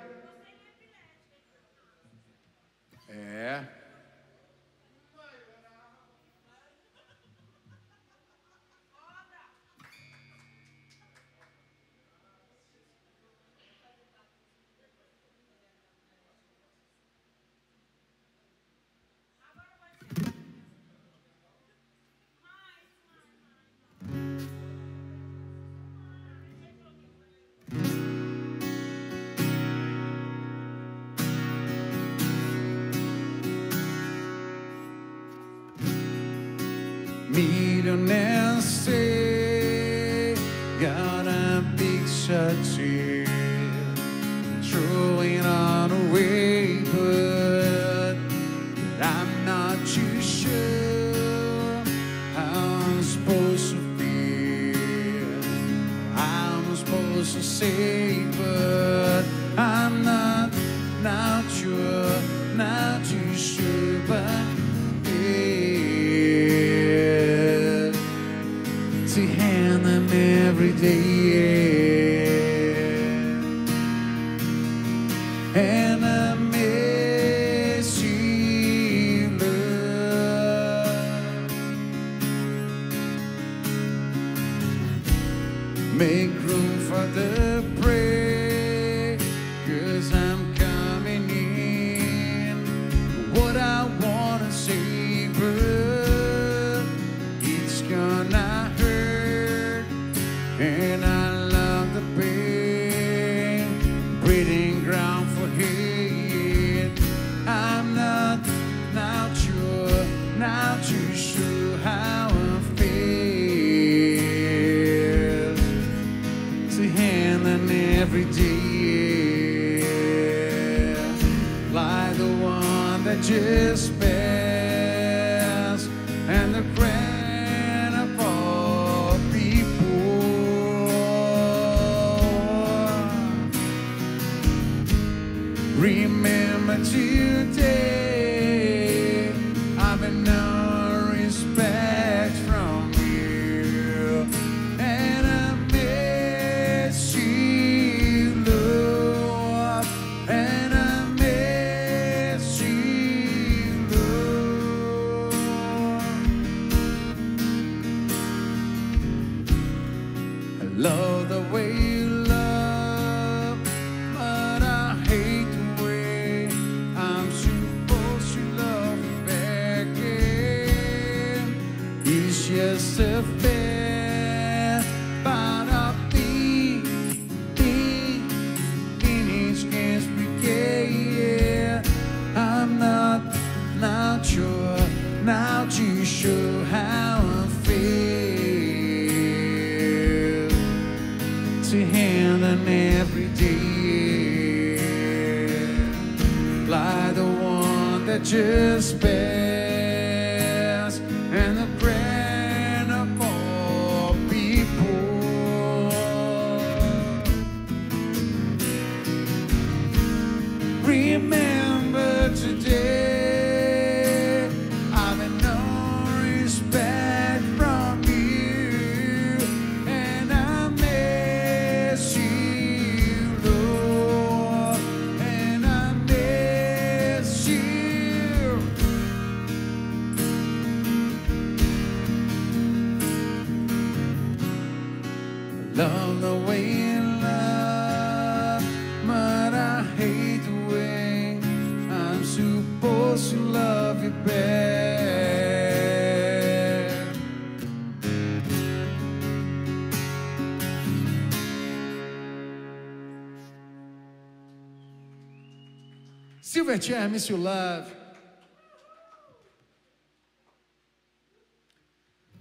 Speaker 1: Gilbert, I miss you, love.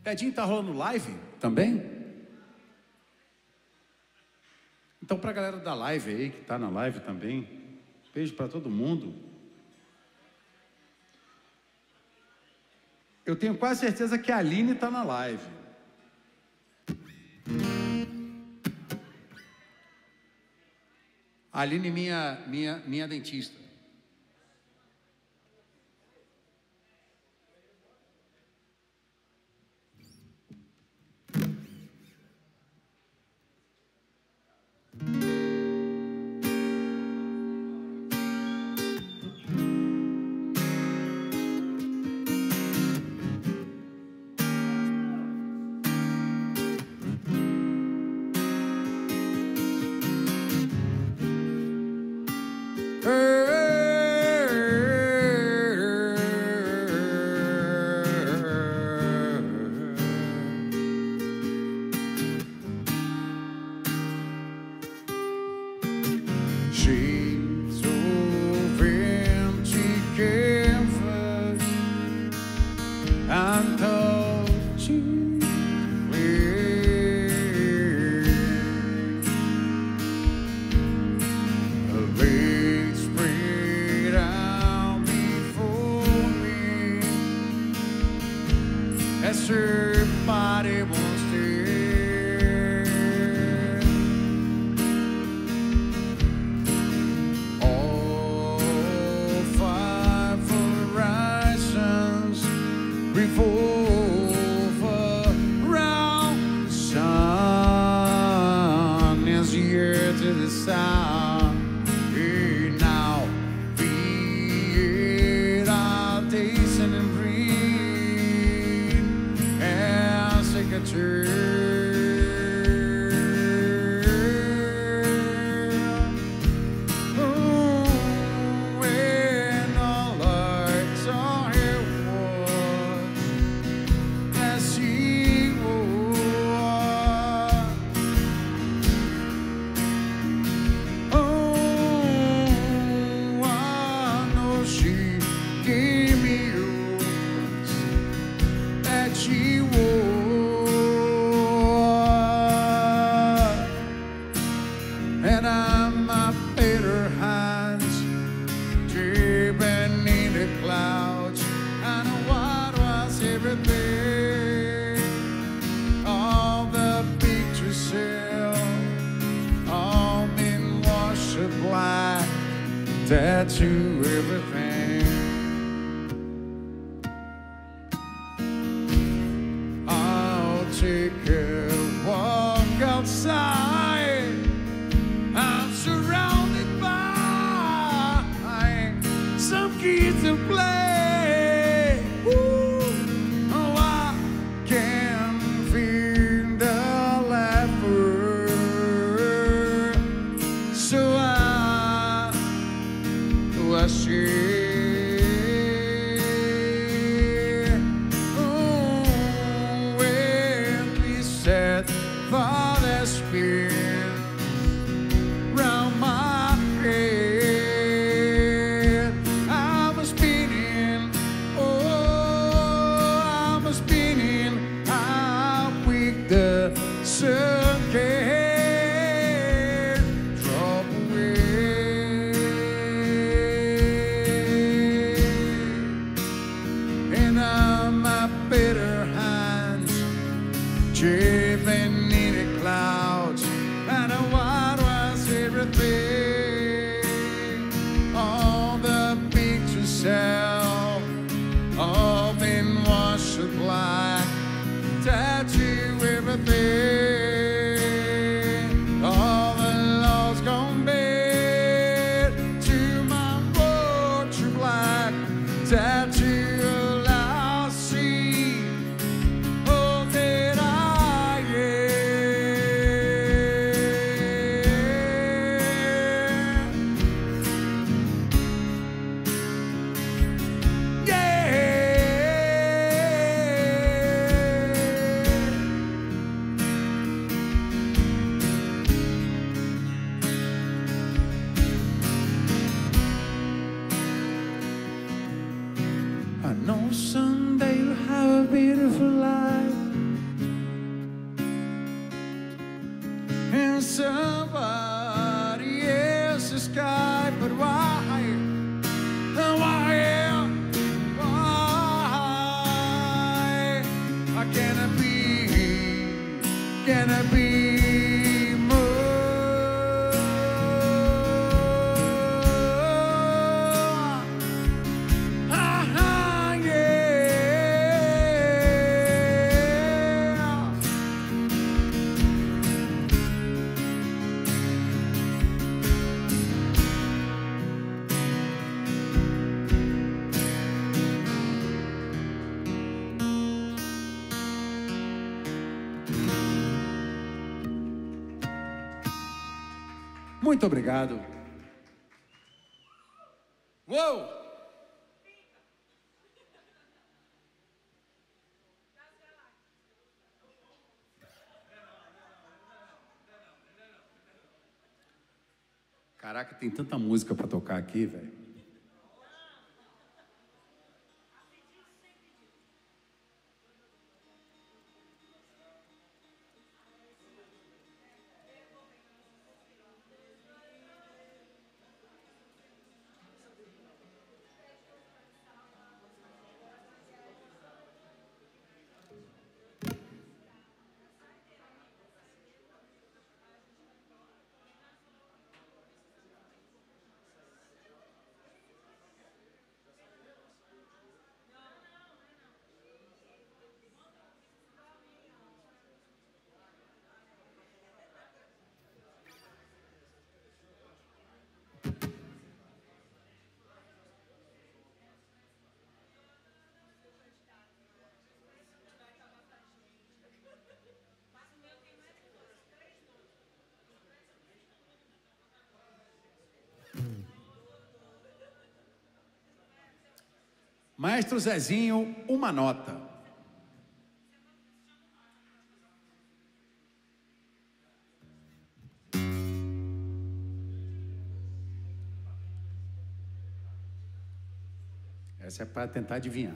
Speaker 1: Pedinho tá rolando live também? Então, para a galera da live aí, que está na live também, beijo para todo mundo. Eu tenho quase certeza que a Aline está na live. A Aline, minha, minha, minha dentista. streets of play. Muito obrigado. Uou! Caraca, tem tanta música para tocar aqui, velho. Maestro Zezinho, uma nota. Essa é para tentar adivinhar.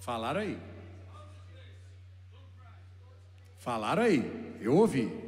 Speaker 1: Falaram aí. Falaram aí. Eu ouvi.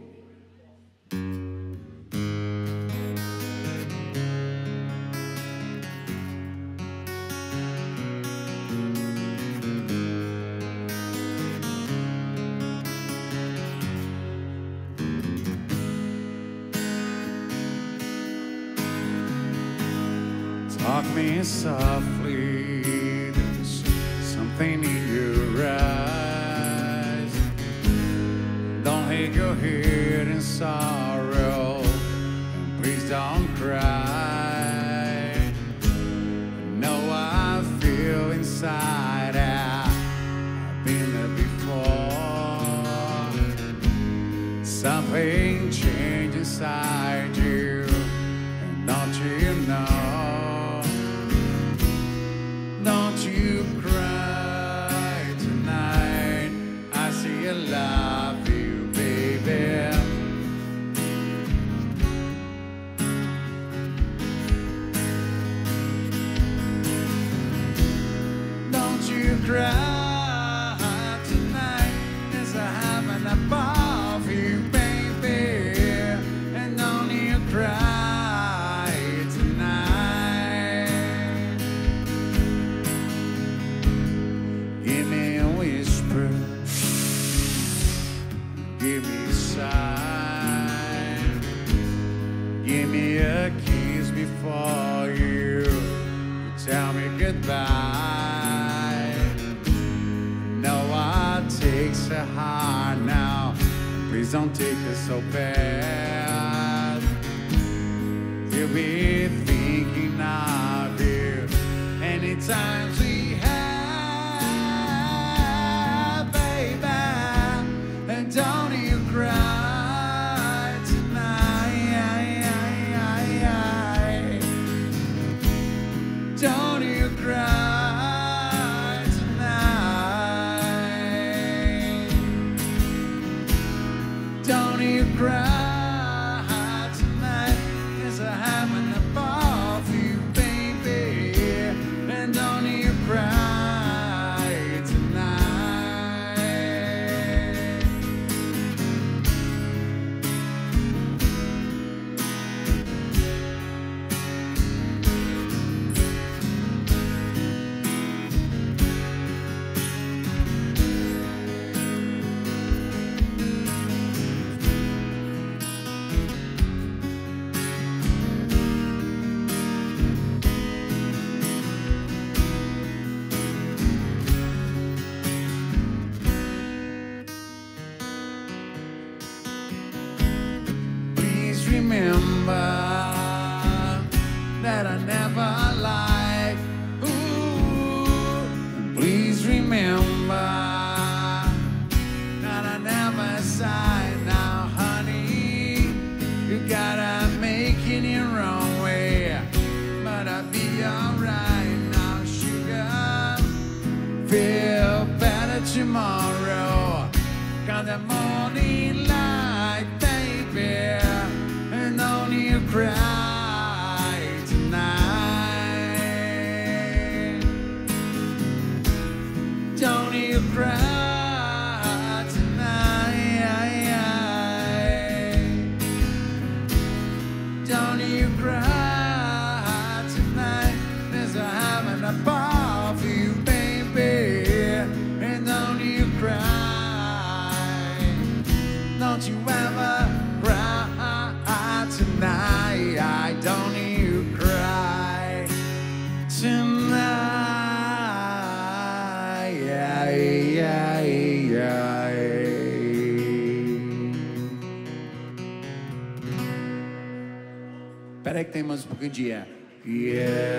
Speaker 1: tem mais um pouquinho de yeah. Yeah.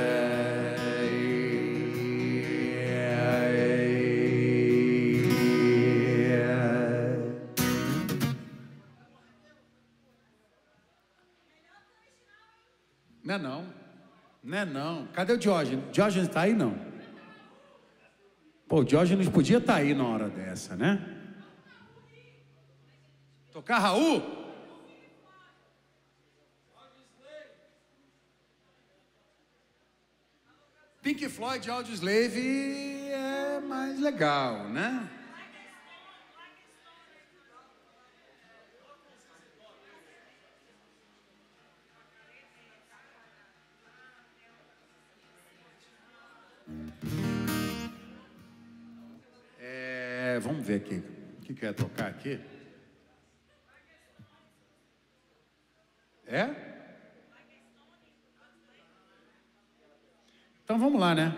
Speaker 1: Não é não. Não é não. Cadê o Diógenes? Diógenes está aí não? Pô, o Diógenes podia estar tá aí na hora dessa, né? Tocar Raul? Pink Floyd, Audioslave é mais legal, né? É, vamos ver aqui o que quer tocar aqui. É? Então vamos lá, né?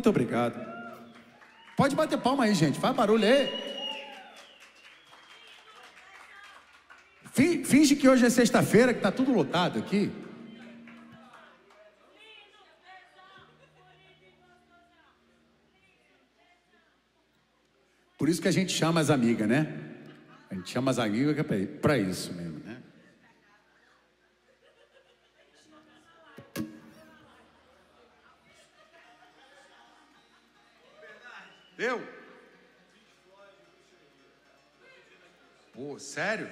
Speaker 1: Muito obrigado. Pode bater palma aí, gente. Faz barulho aí. Fi- Finge que hoje é sexta-feira, que tá tudo lotado aqui. Por isso que a gente chama as amigas, né? A gente chama as amigas pra isso mesmo, Pô, sério?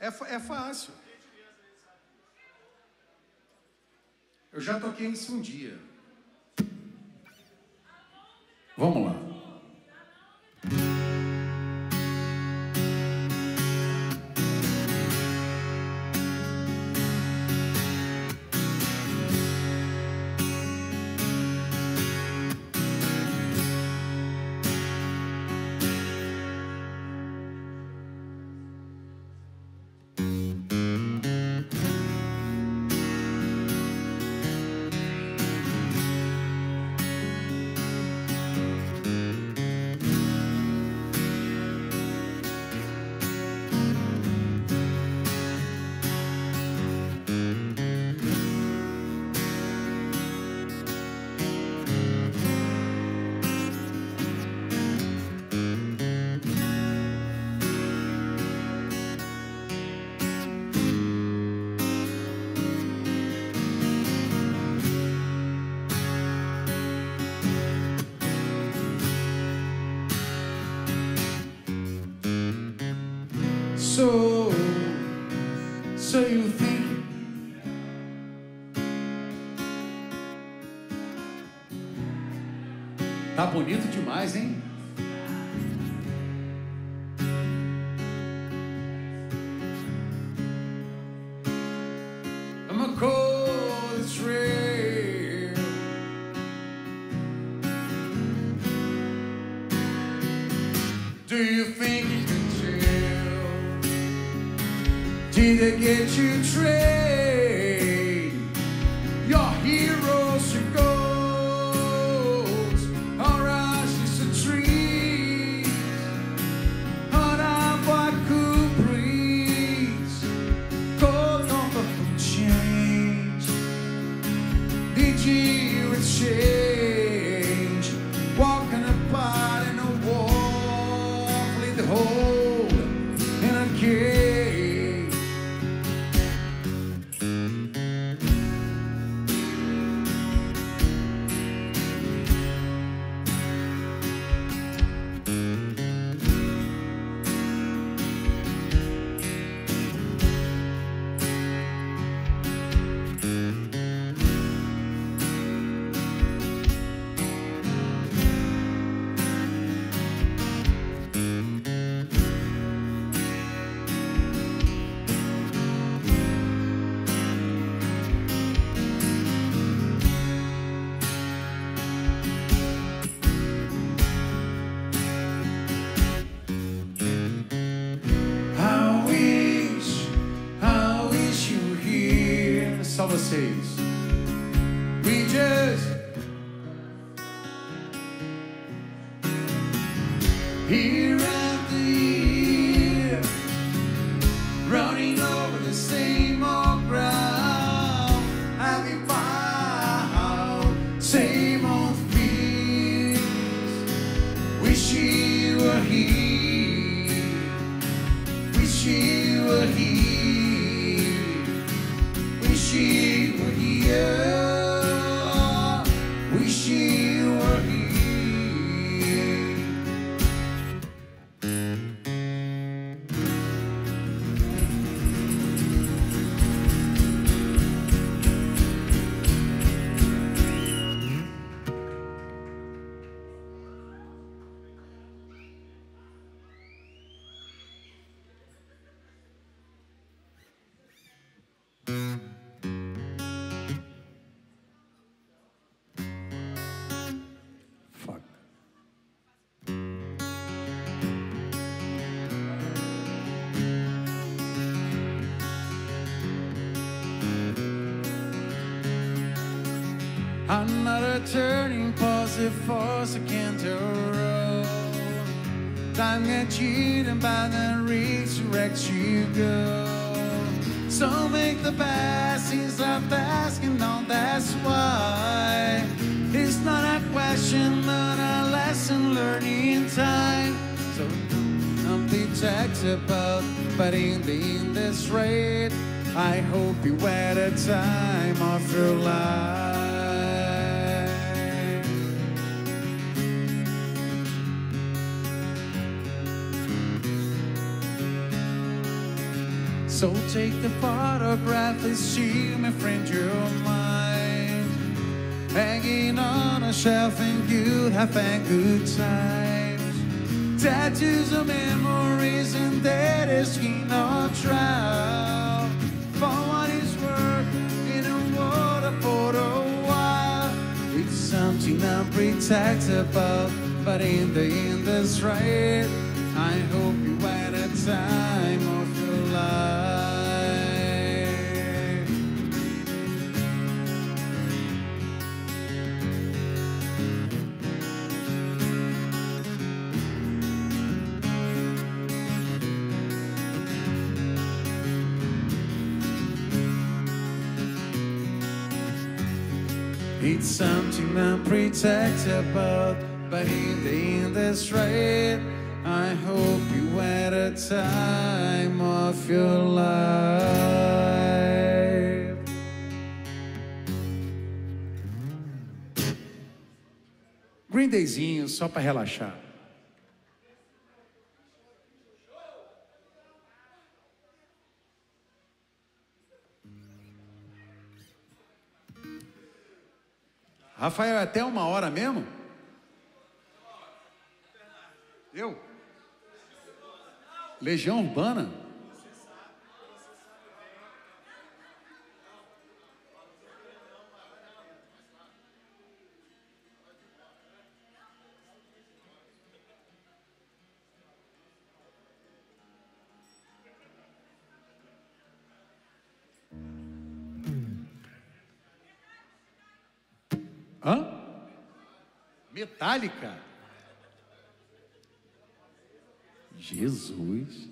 Speaker 1: É, é fácil. Eu já toquei isso um dia. Vamos lá. Bonito demais, hein? Do you think you can tell? Did they get you Turning positive force again to roll. Time gets cheated by the resurrect you go. So make the best instead of asking, no, that's why. It's not a question, but a lesson learned in time. So I'm be but in the industry, I hope you had a time take the photograph, let's see, my friend, your mind. Hanging on a shelf and you have had good times. Tattoos of memories and that is skin or trial. For what is worth in a world for a while. It's something I'm but in the end that's right. I hope you had a time It's something unprotectable, but in the industry, I hope you had a time of your life. Green só para relaxar. Rafael, é até uma hora mesmo? Eu? Legião Urbana? Hã? Metálica? Jesus.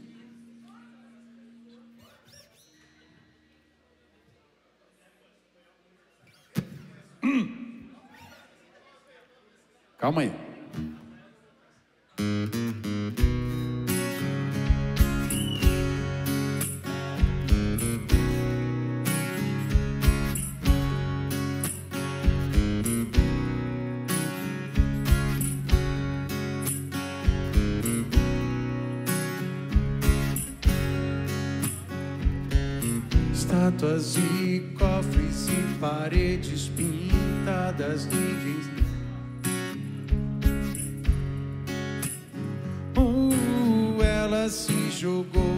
Speaker 1: Hum. Calma aí. Estátuas e cofres e paredes pintadas, ninguém. Uh, ela se jogou.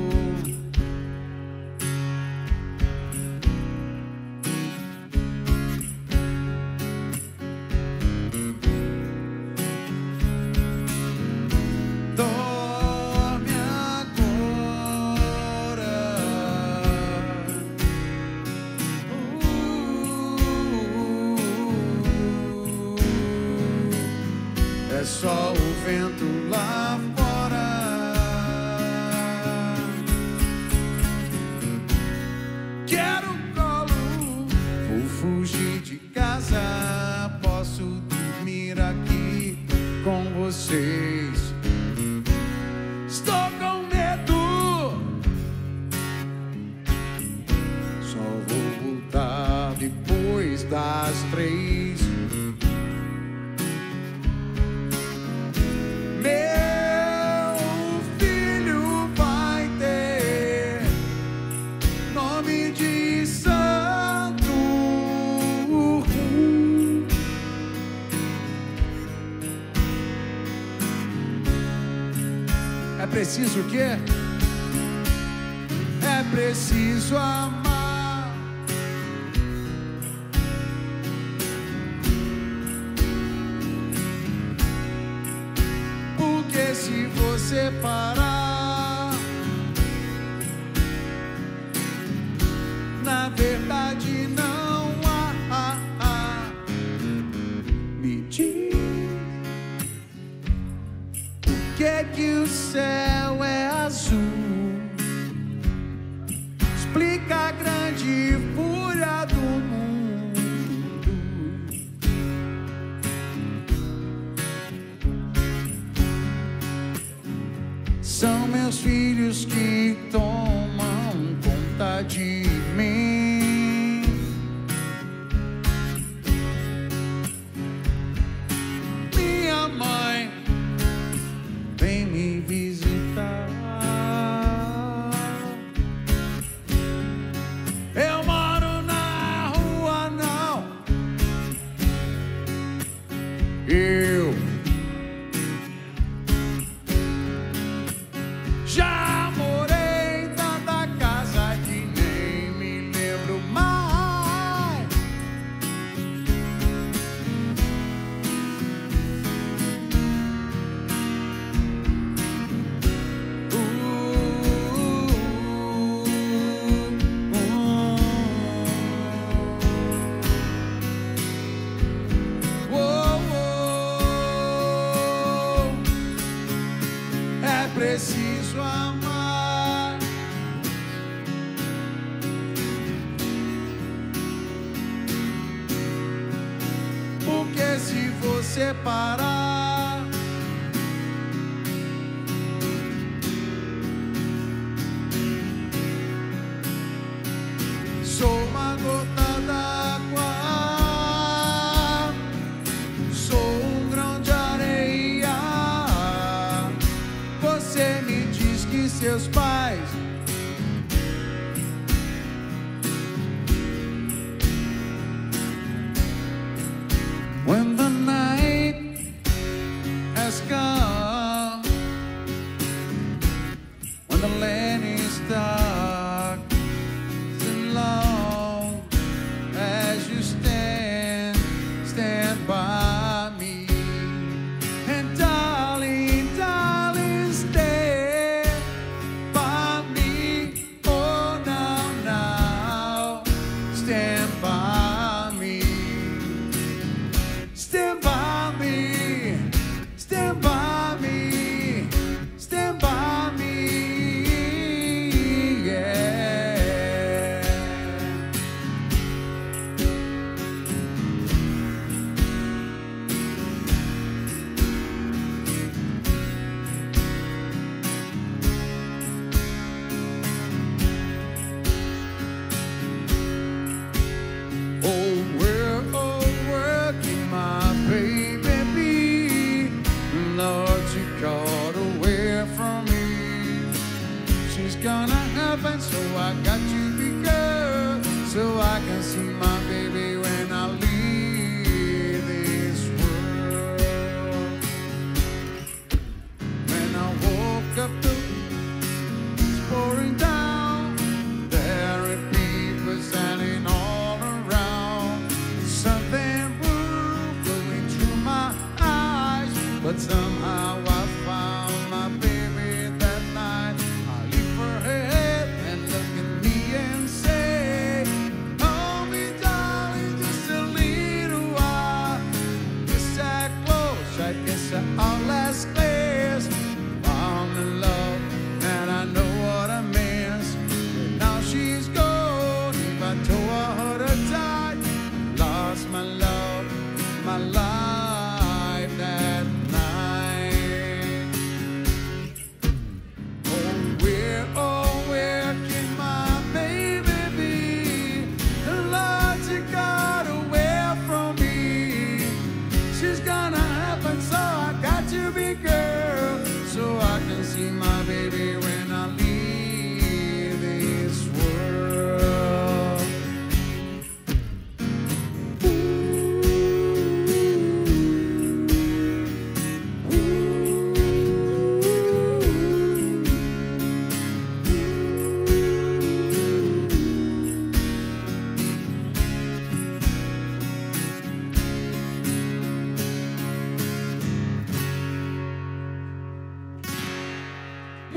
Speaker 1: É preciso o quê?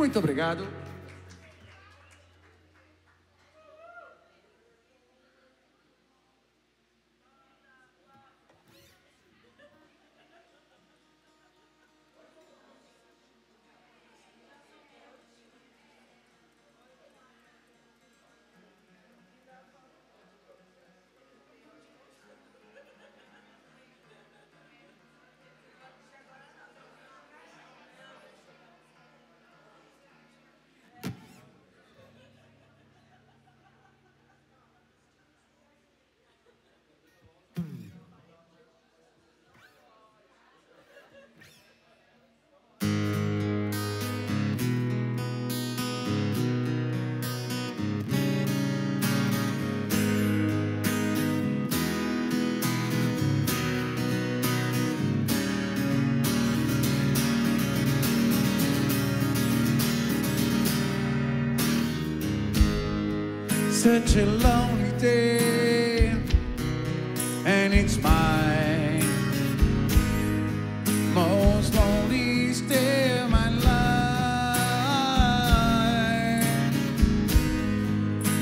Speaker 1: Muito obrigado. such a lonely day, and it's my most lonely day of my life.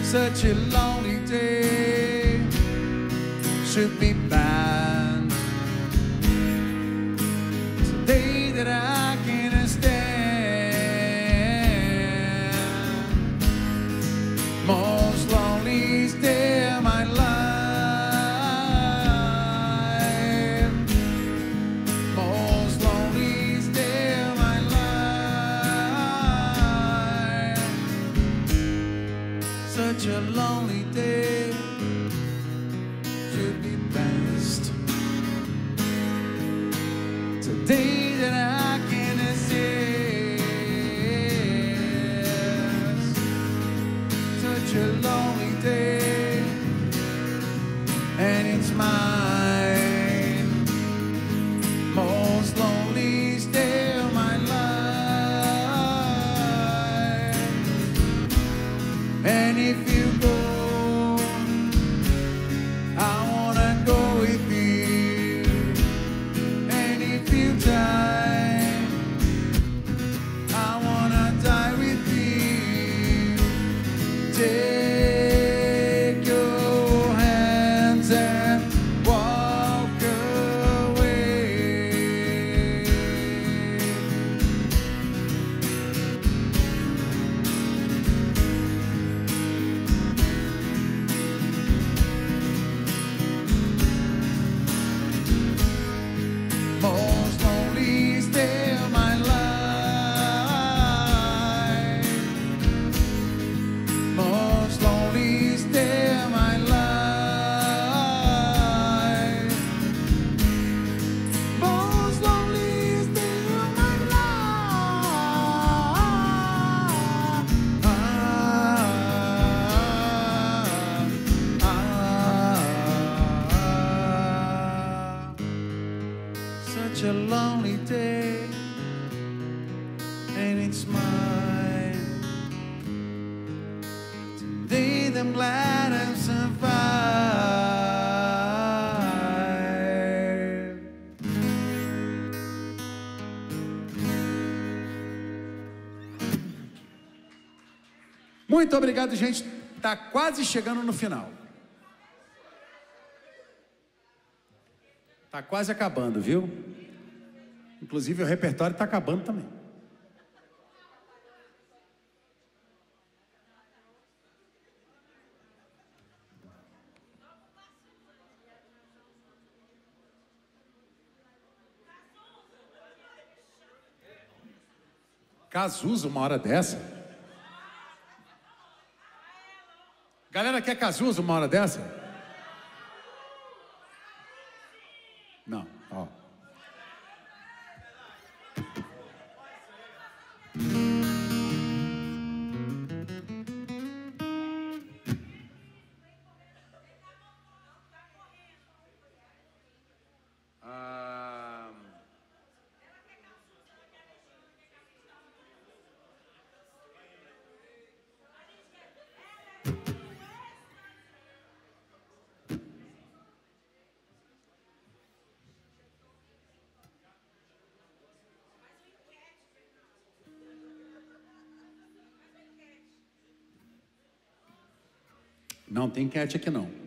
Speaker 1: Such a lonely day should be Muito obrigado, gente. Está quase chegando no final. Está quase acabando, viu? Inclusive o repertório está acabando também. Cazuza, uma hora dessa. Galera, quer Cazuza uma hora dessa? Não. não tem enquete aqui não.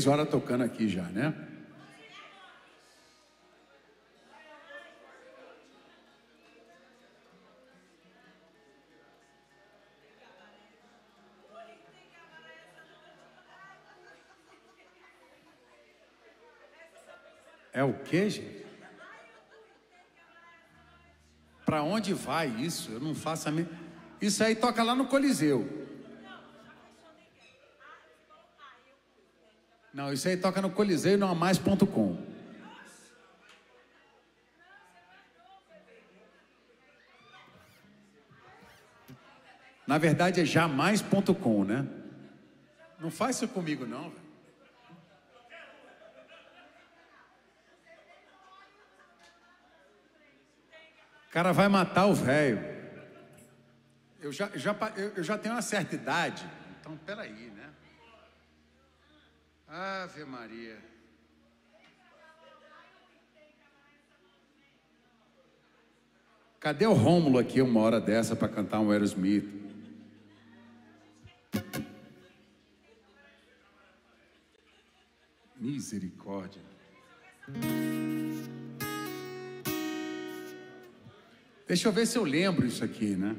Speaker 1: Três horas tocando aqui já, né? É o quê, gente? Para onde vai isso? Eu não faço a minha. Isso aí toca lá no Coliseu. Não, isso aí toca no Coliseu e não a mais.com. Na verdade é jamais.com, né? Não faz isso comigo não, velho. Cara vai matar o velho. Eu já, já, eu já tenho uma certa idade, então peraí, né? Ave Maria. Cadê o Rômulo aqui uma hora dessa para cantar um Aerosmith? Misericórdia. Deixa eu ver se eu lembro isso aqui, né?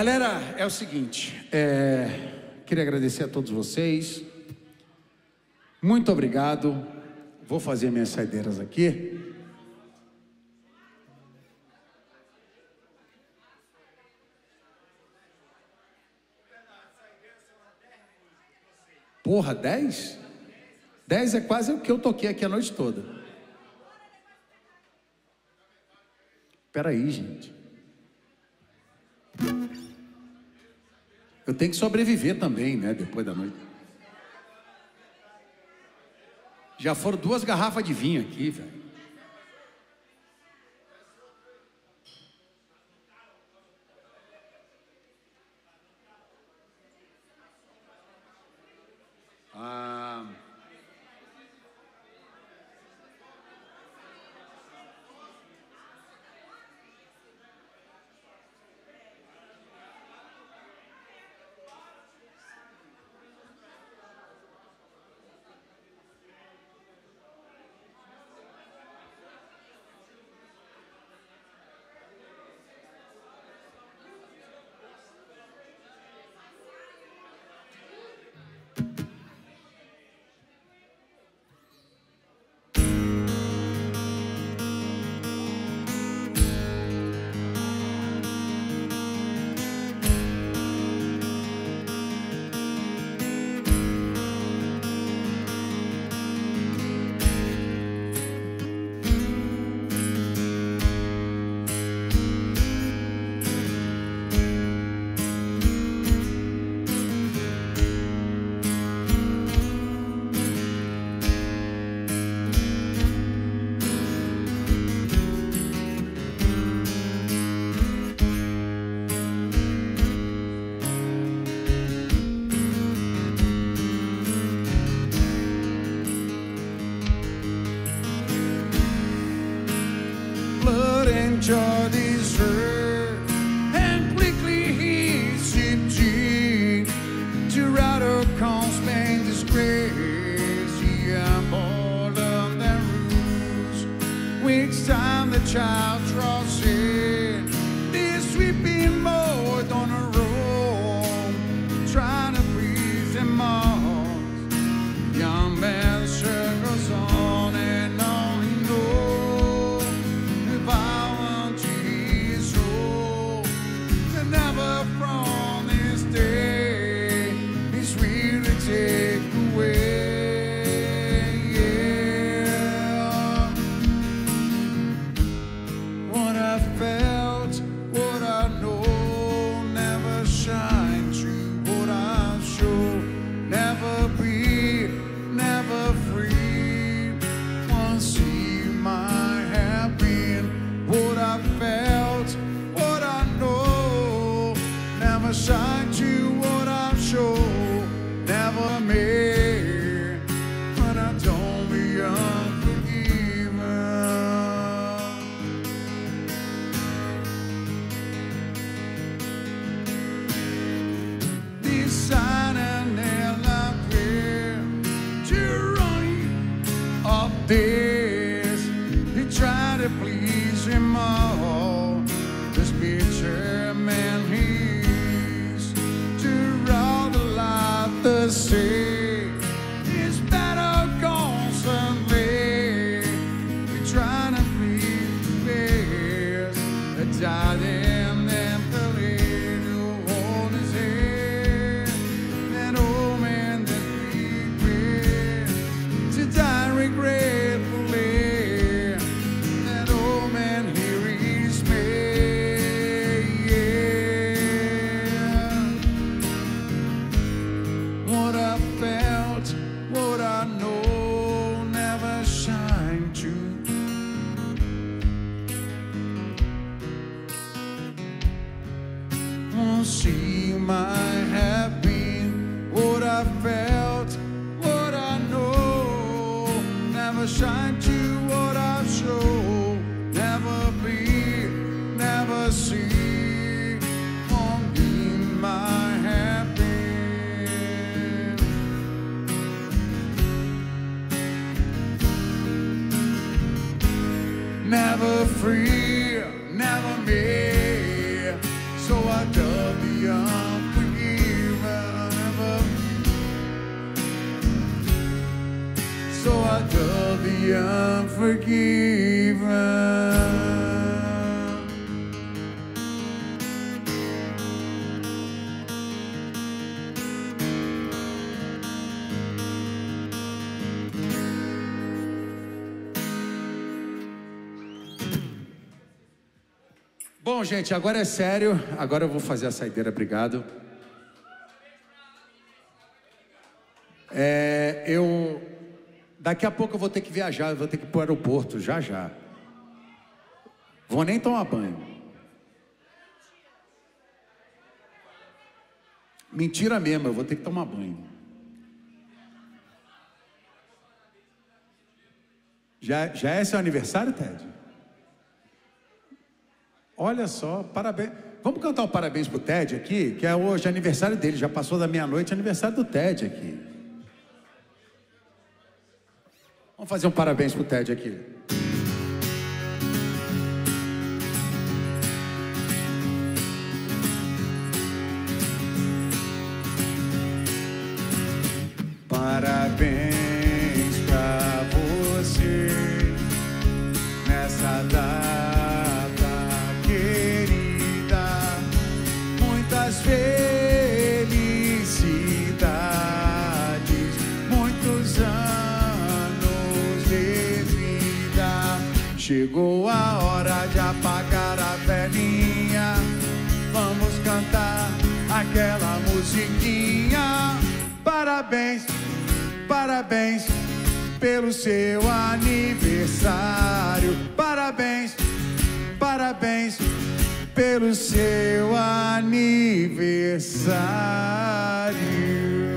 Speaker 1: Galera, é o seguinte, é, queria agradecer a todos vocês. Muito obrigado. Vou fazer minhas saideiras aqui. Porra, 10? 10 é quase o que eu toquei aqui a noite toda. Peraí, gente. Eu tenho que sobreviver também, né? Depois da noite. Já foram duas garrafas de vinho aqui, velho. Gente, agora é sério. Agora eu vou fazer a saideira, obrigado. É, eu. Daqui a pouco eu vou ter que viajar, eu vou ter que ir para o aeroporto, já já. Vou nem tomar banho. Mentira mesmo, eu vou ter que tomar banho. Já, já é seu aniversário, Ted? Olha só, parabéns. Vamos cantar um parabéns pro Ted aqui, que é hoje aniversário dele, já passou da meia-noite, aniversário do Ted aqui. Vamos fazer um parabéns pro Ted aqui. Chegou a hora de apagar a velhinha. Vamos cantar aquela musiquinha. Parabéns, parabéns pelo seu aniversário. Parabéns, parabéns pelo seu aniversário.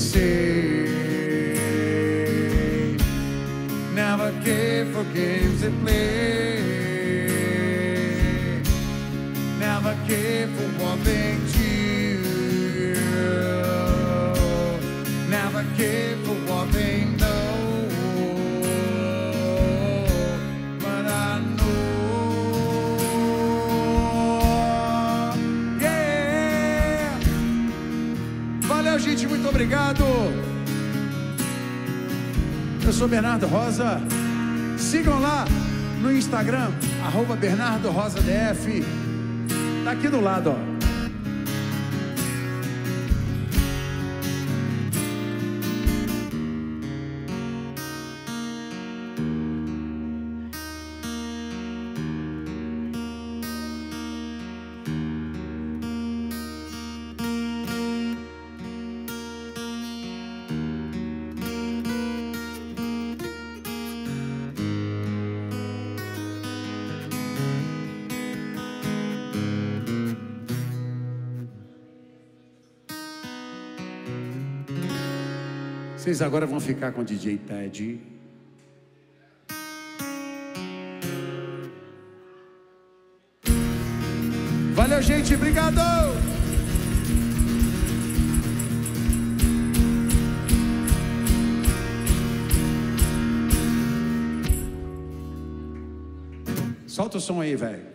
Speaker 1: say. Bernardo Rosa. Sigam lá no Instagram, arroba Bernardo Rosa DF. Tá aqui do lado, ó. vocês agora vão ficar com o DJ Ted. Valeu, gente, obrigado! Solta o som aí, velho.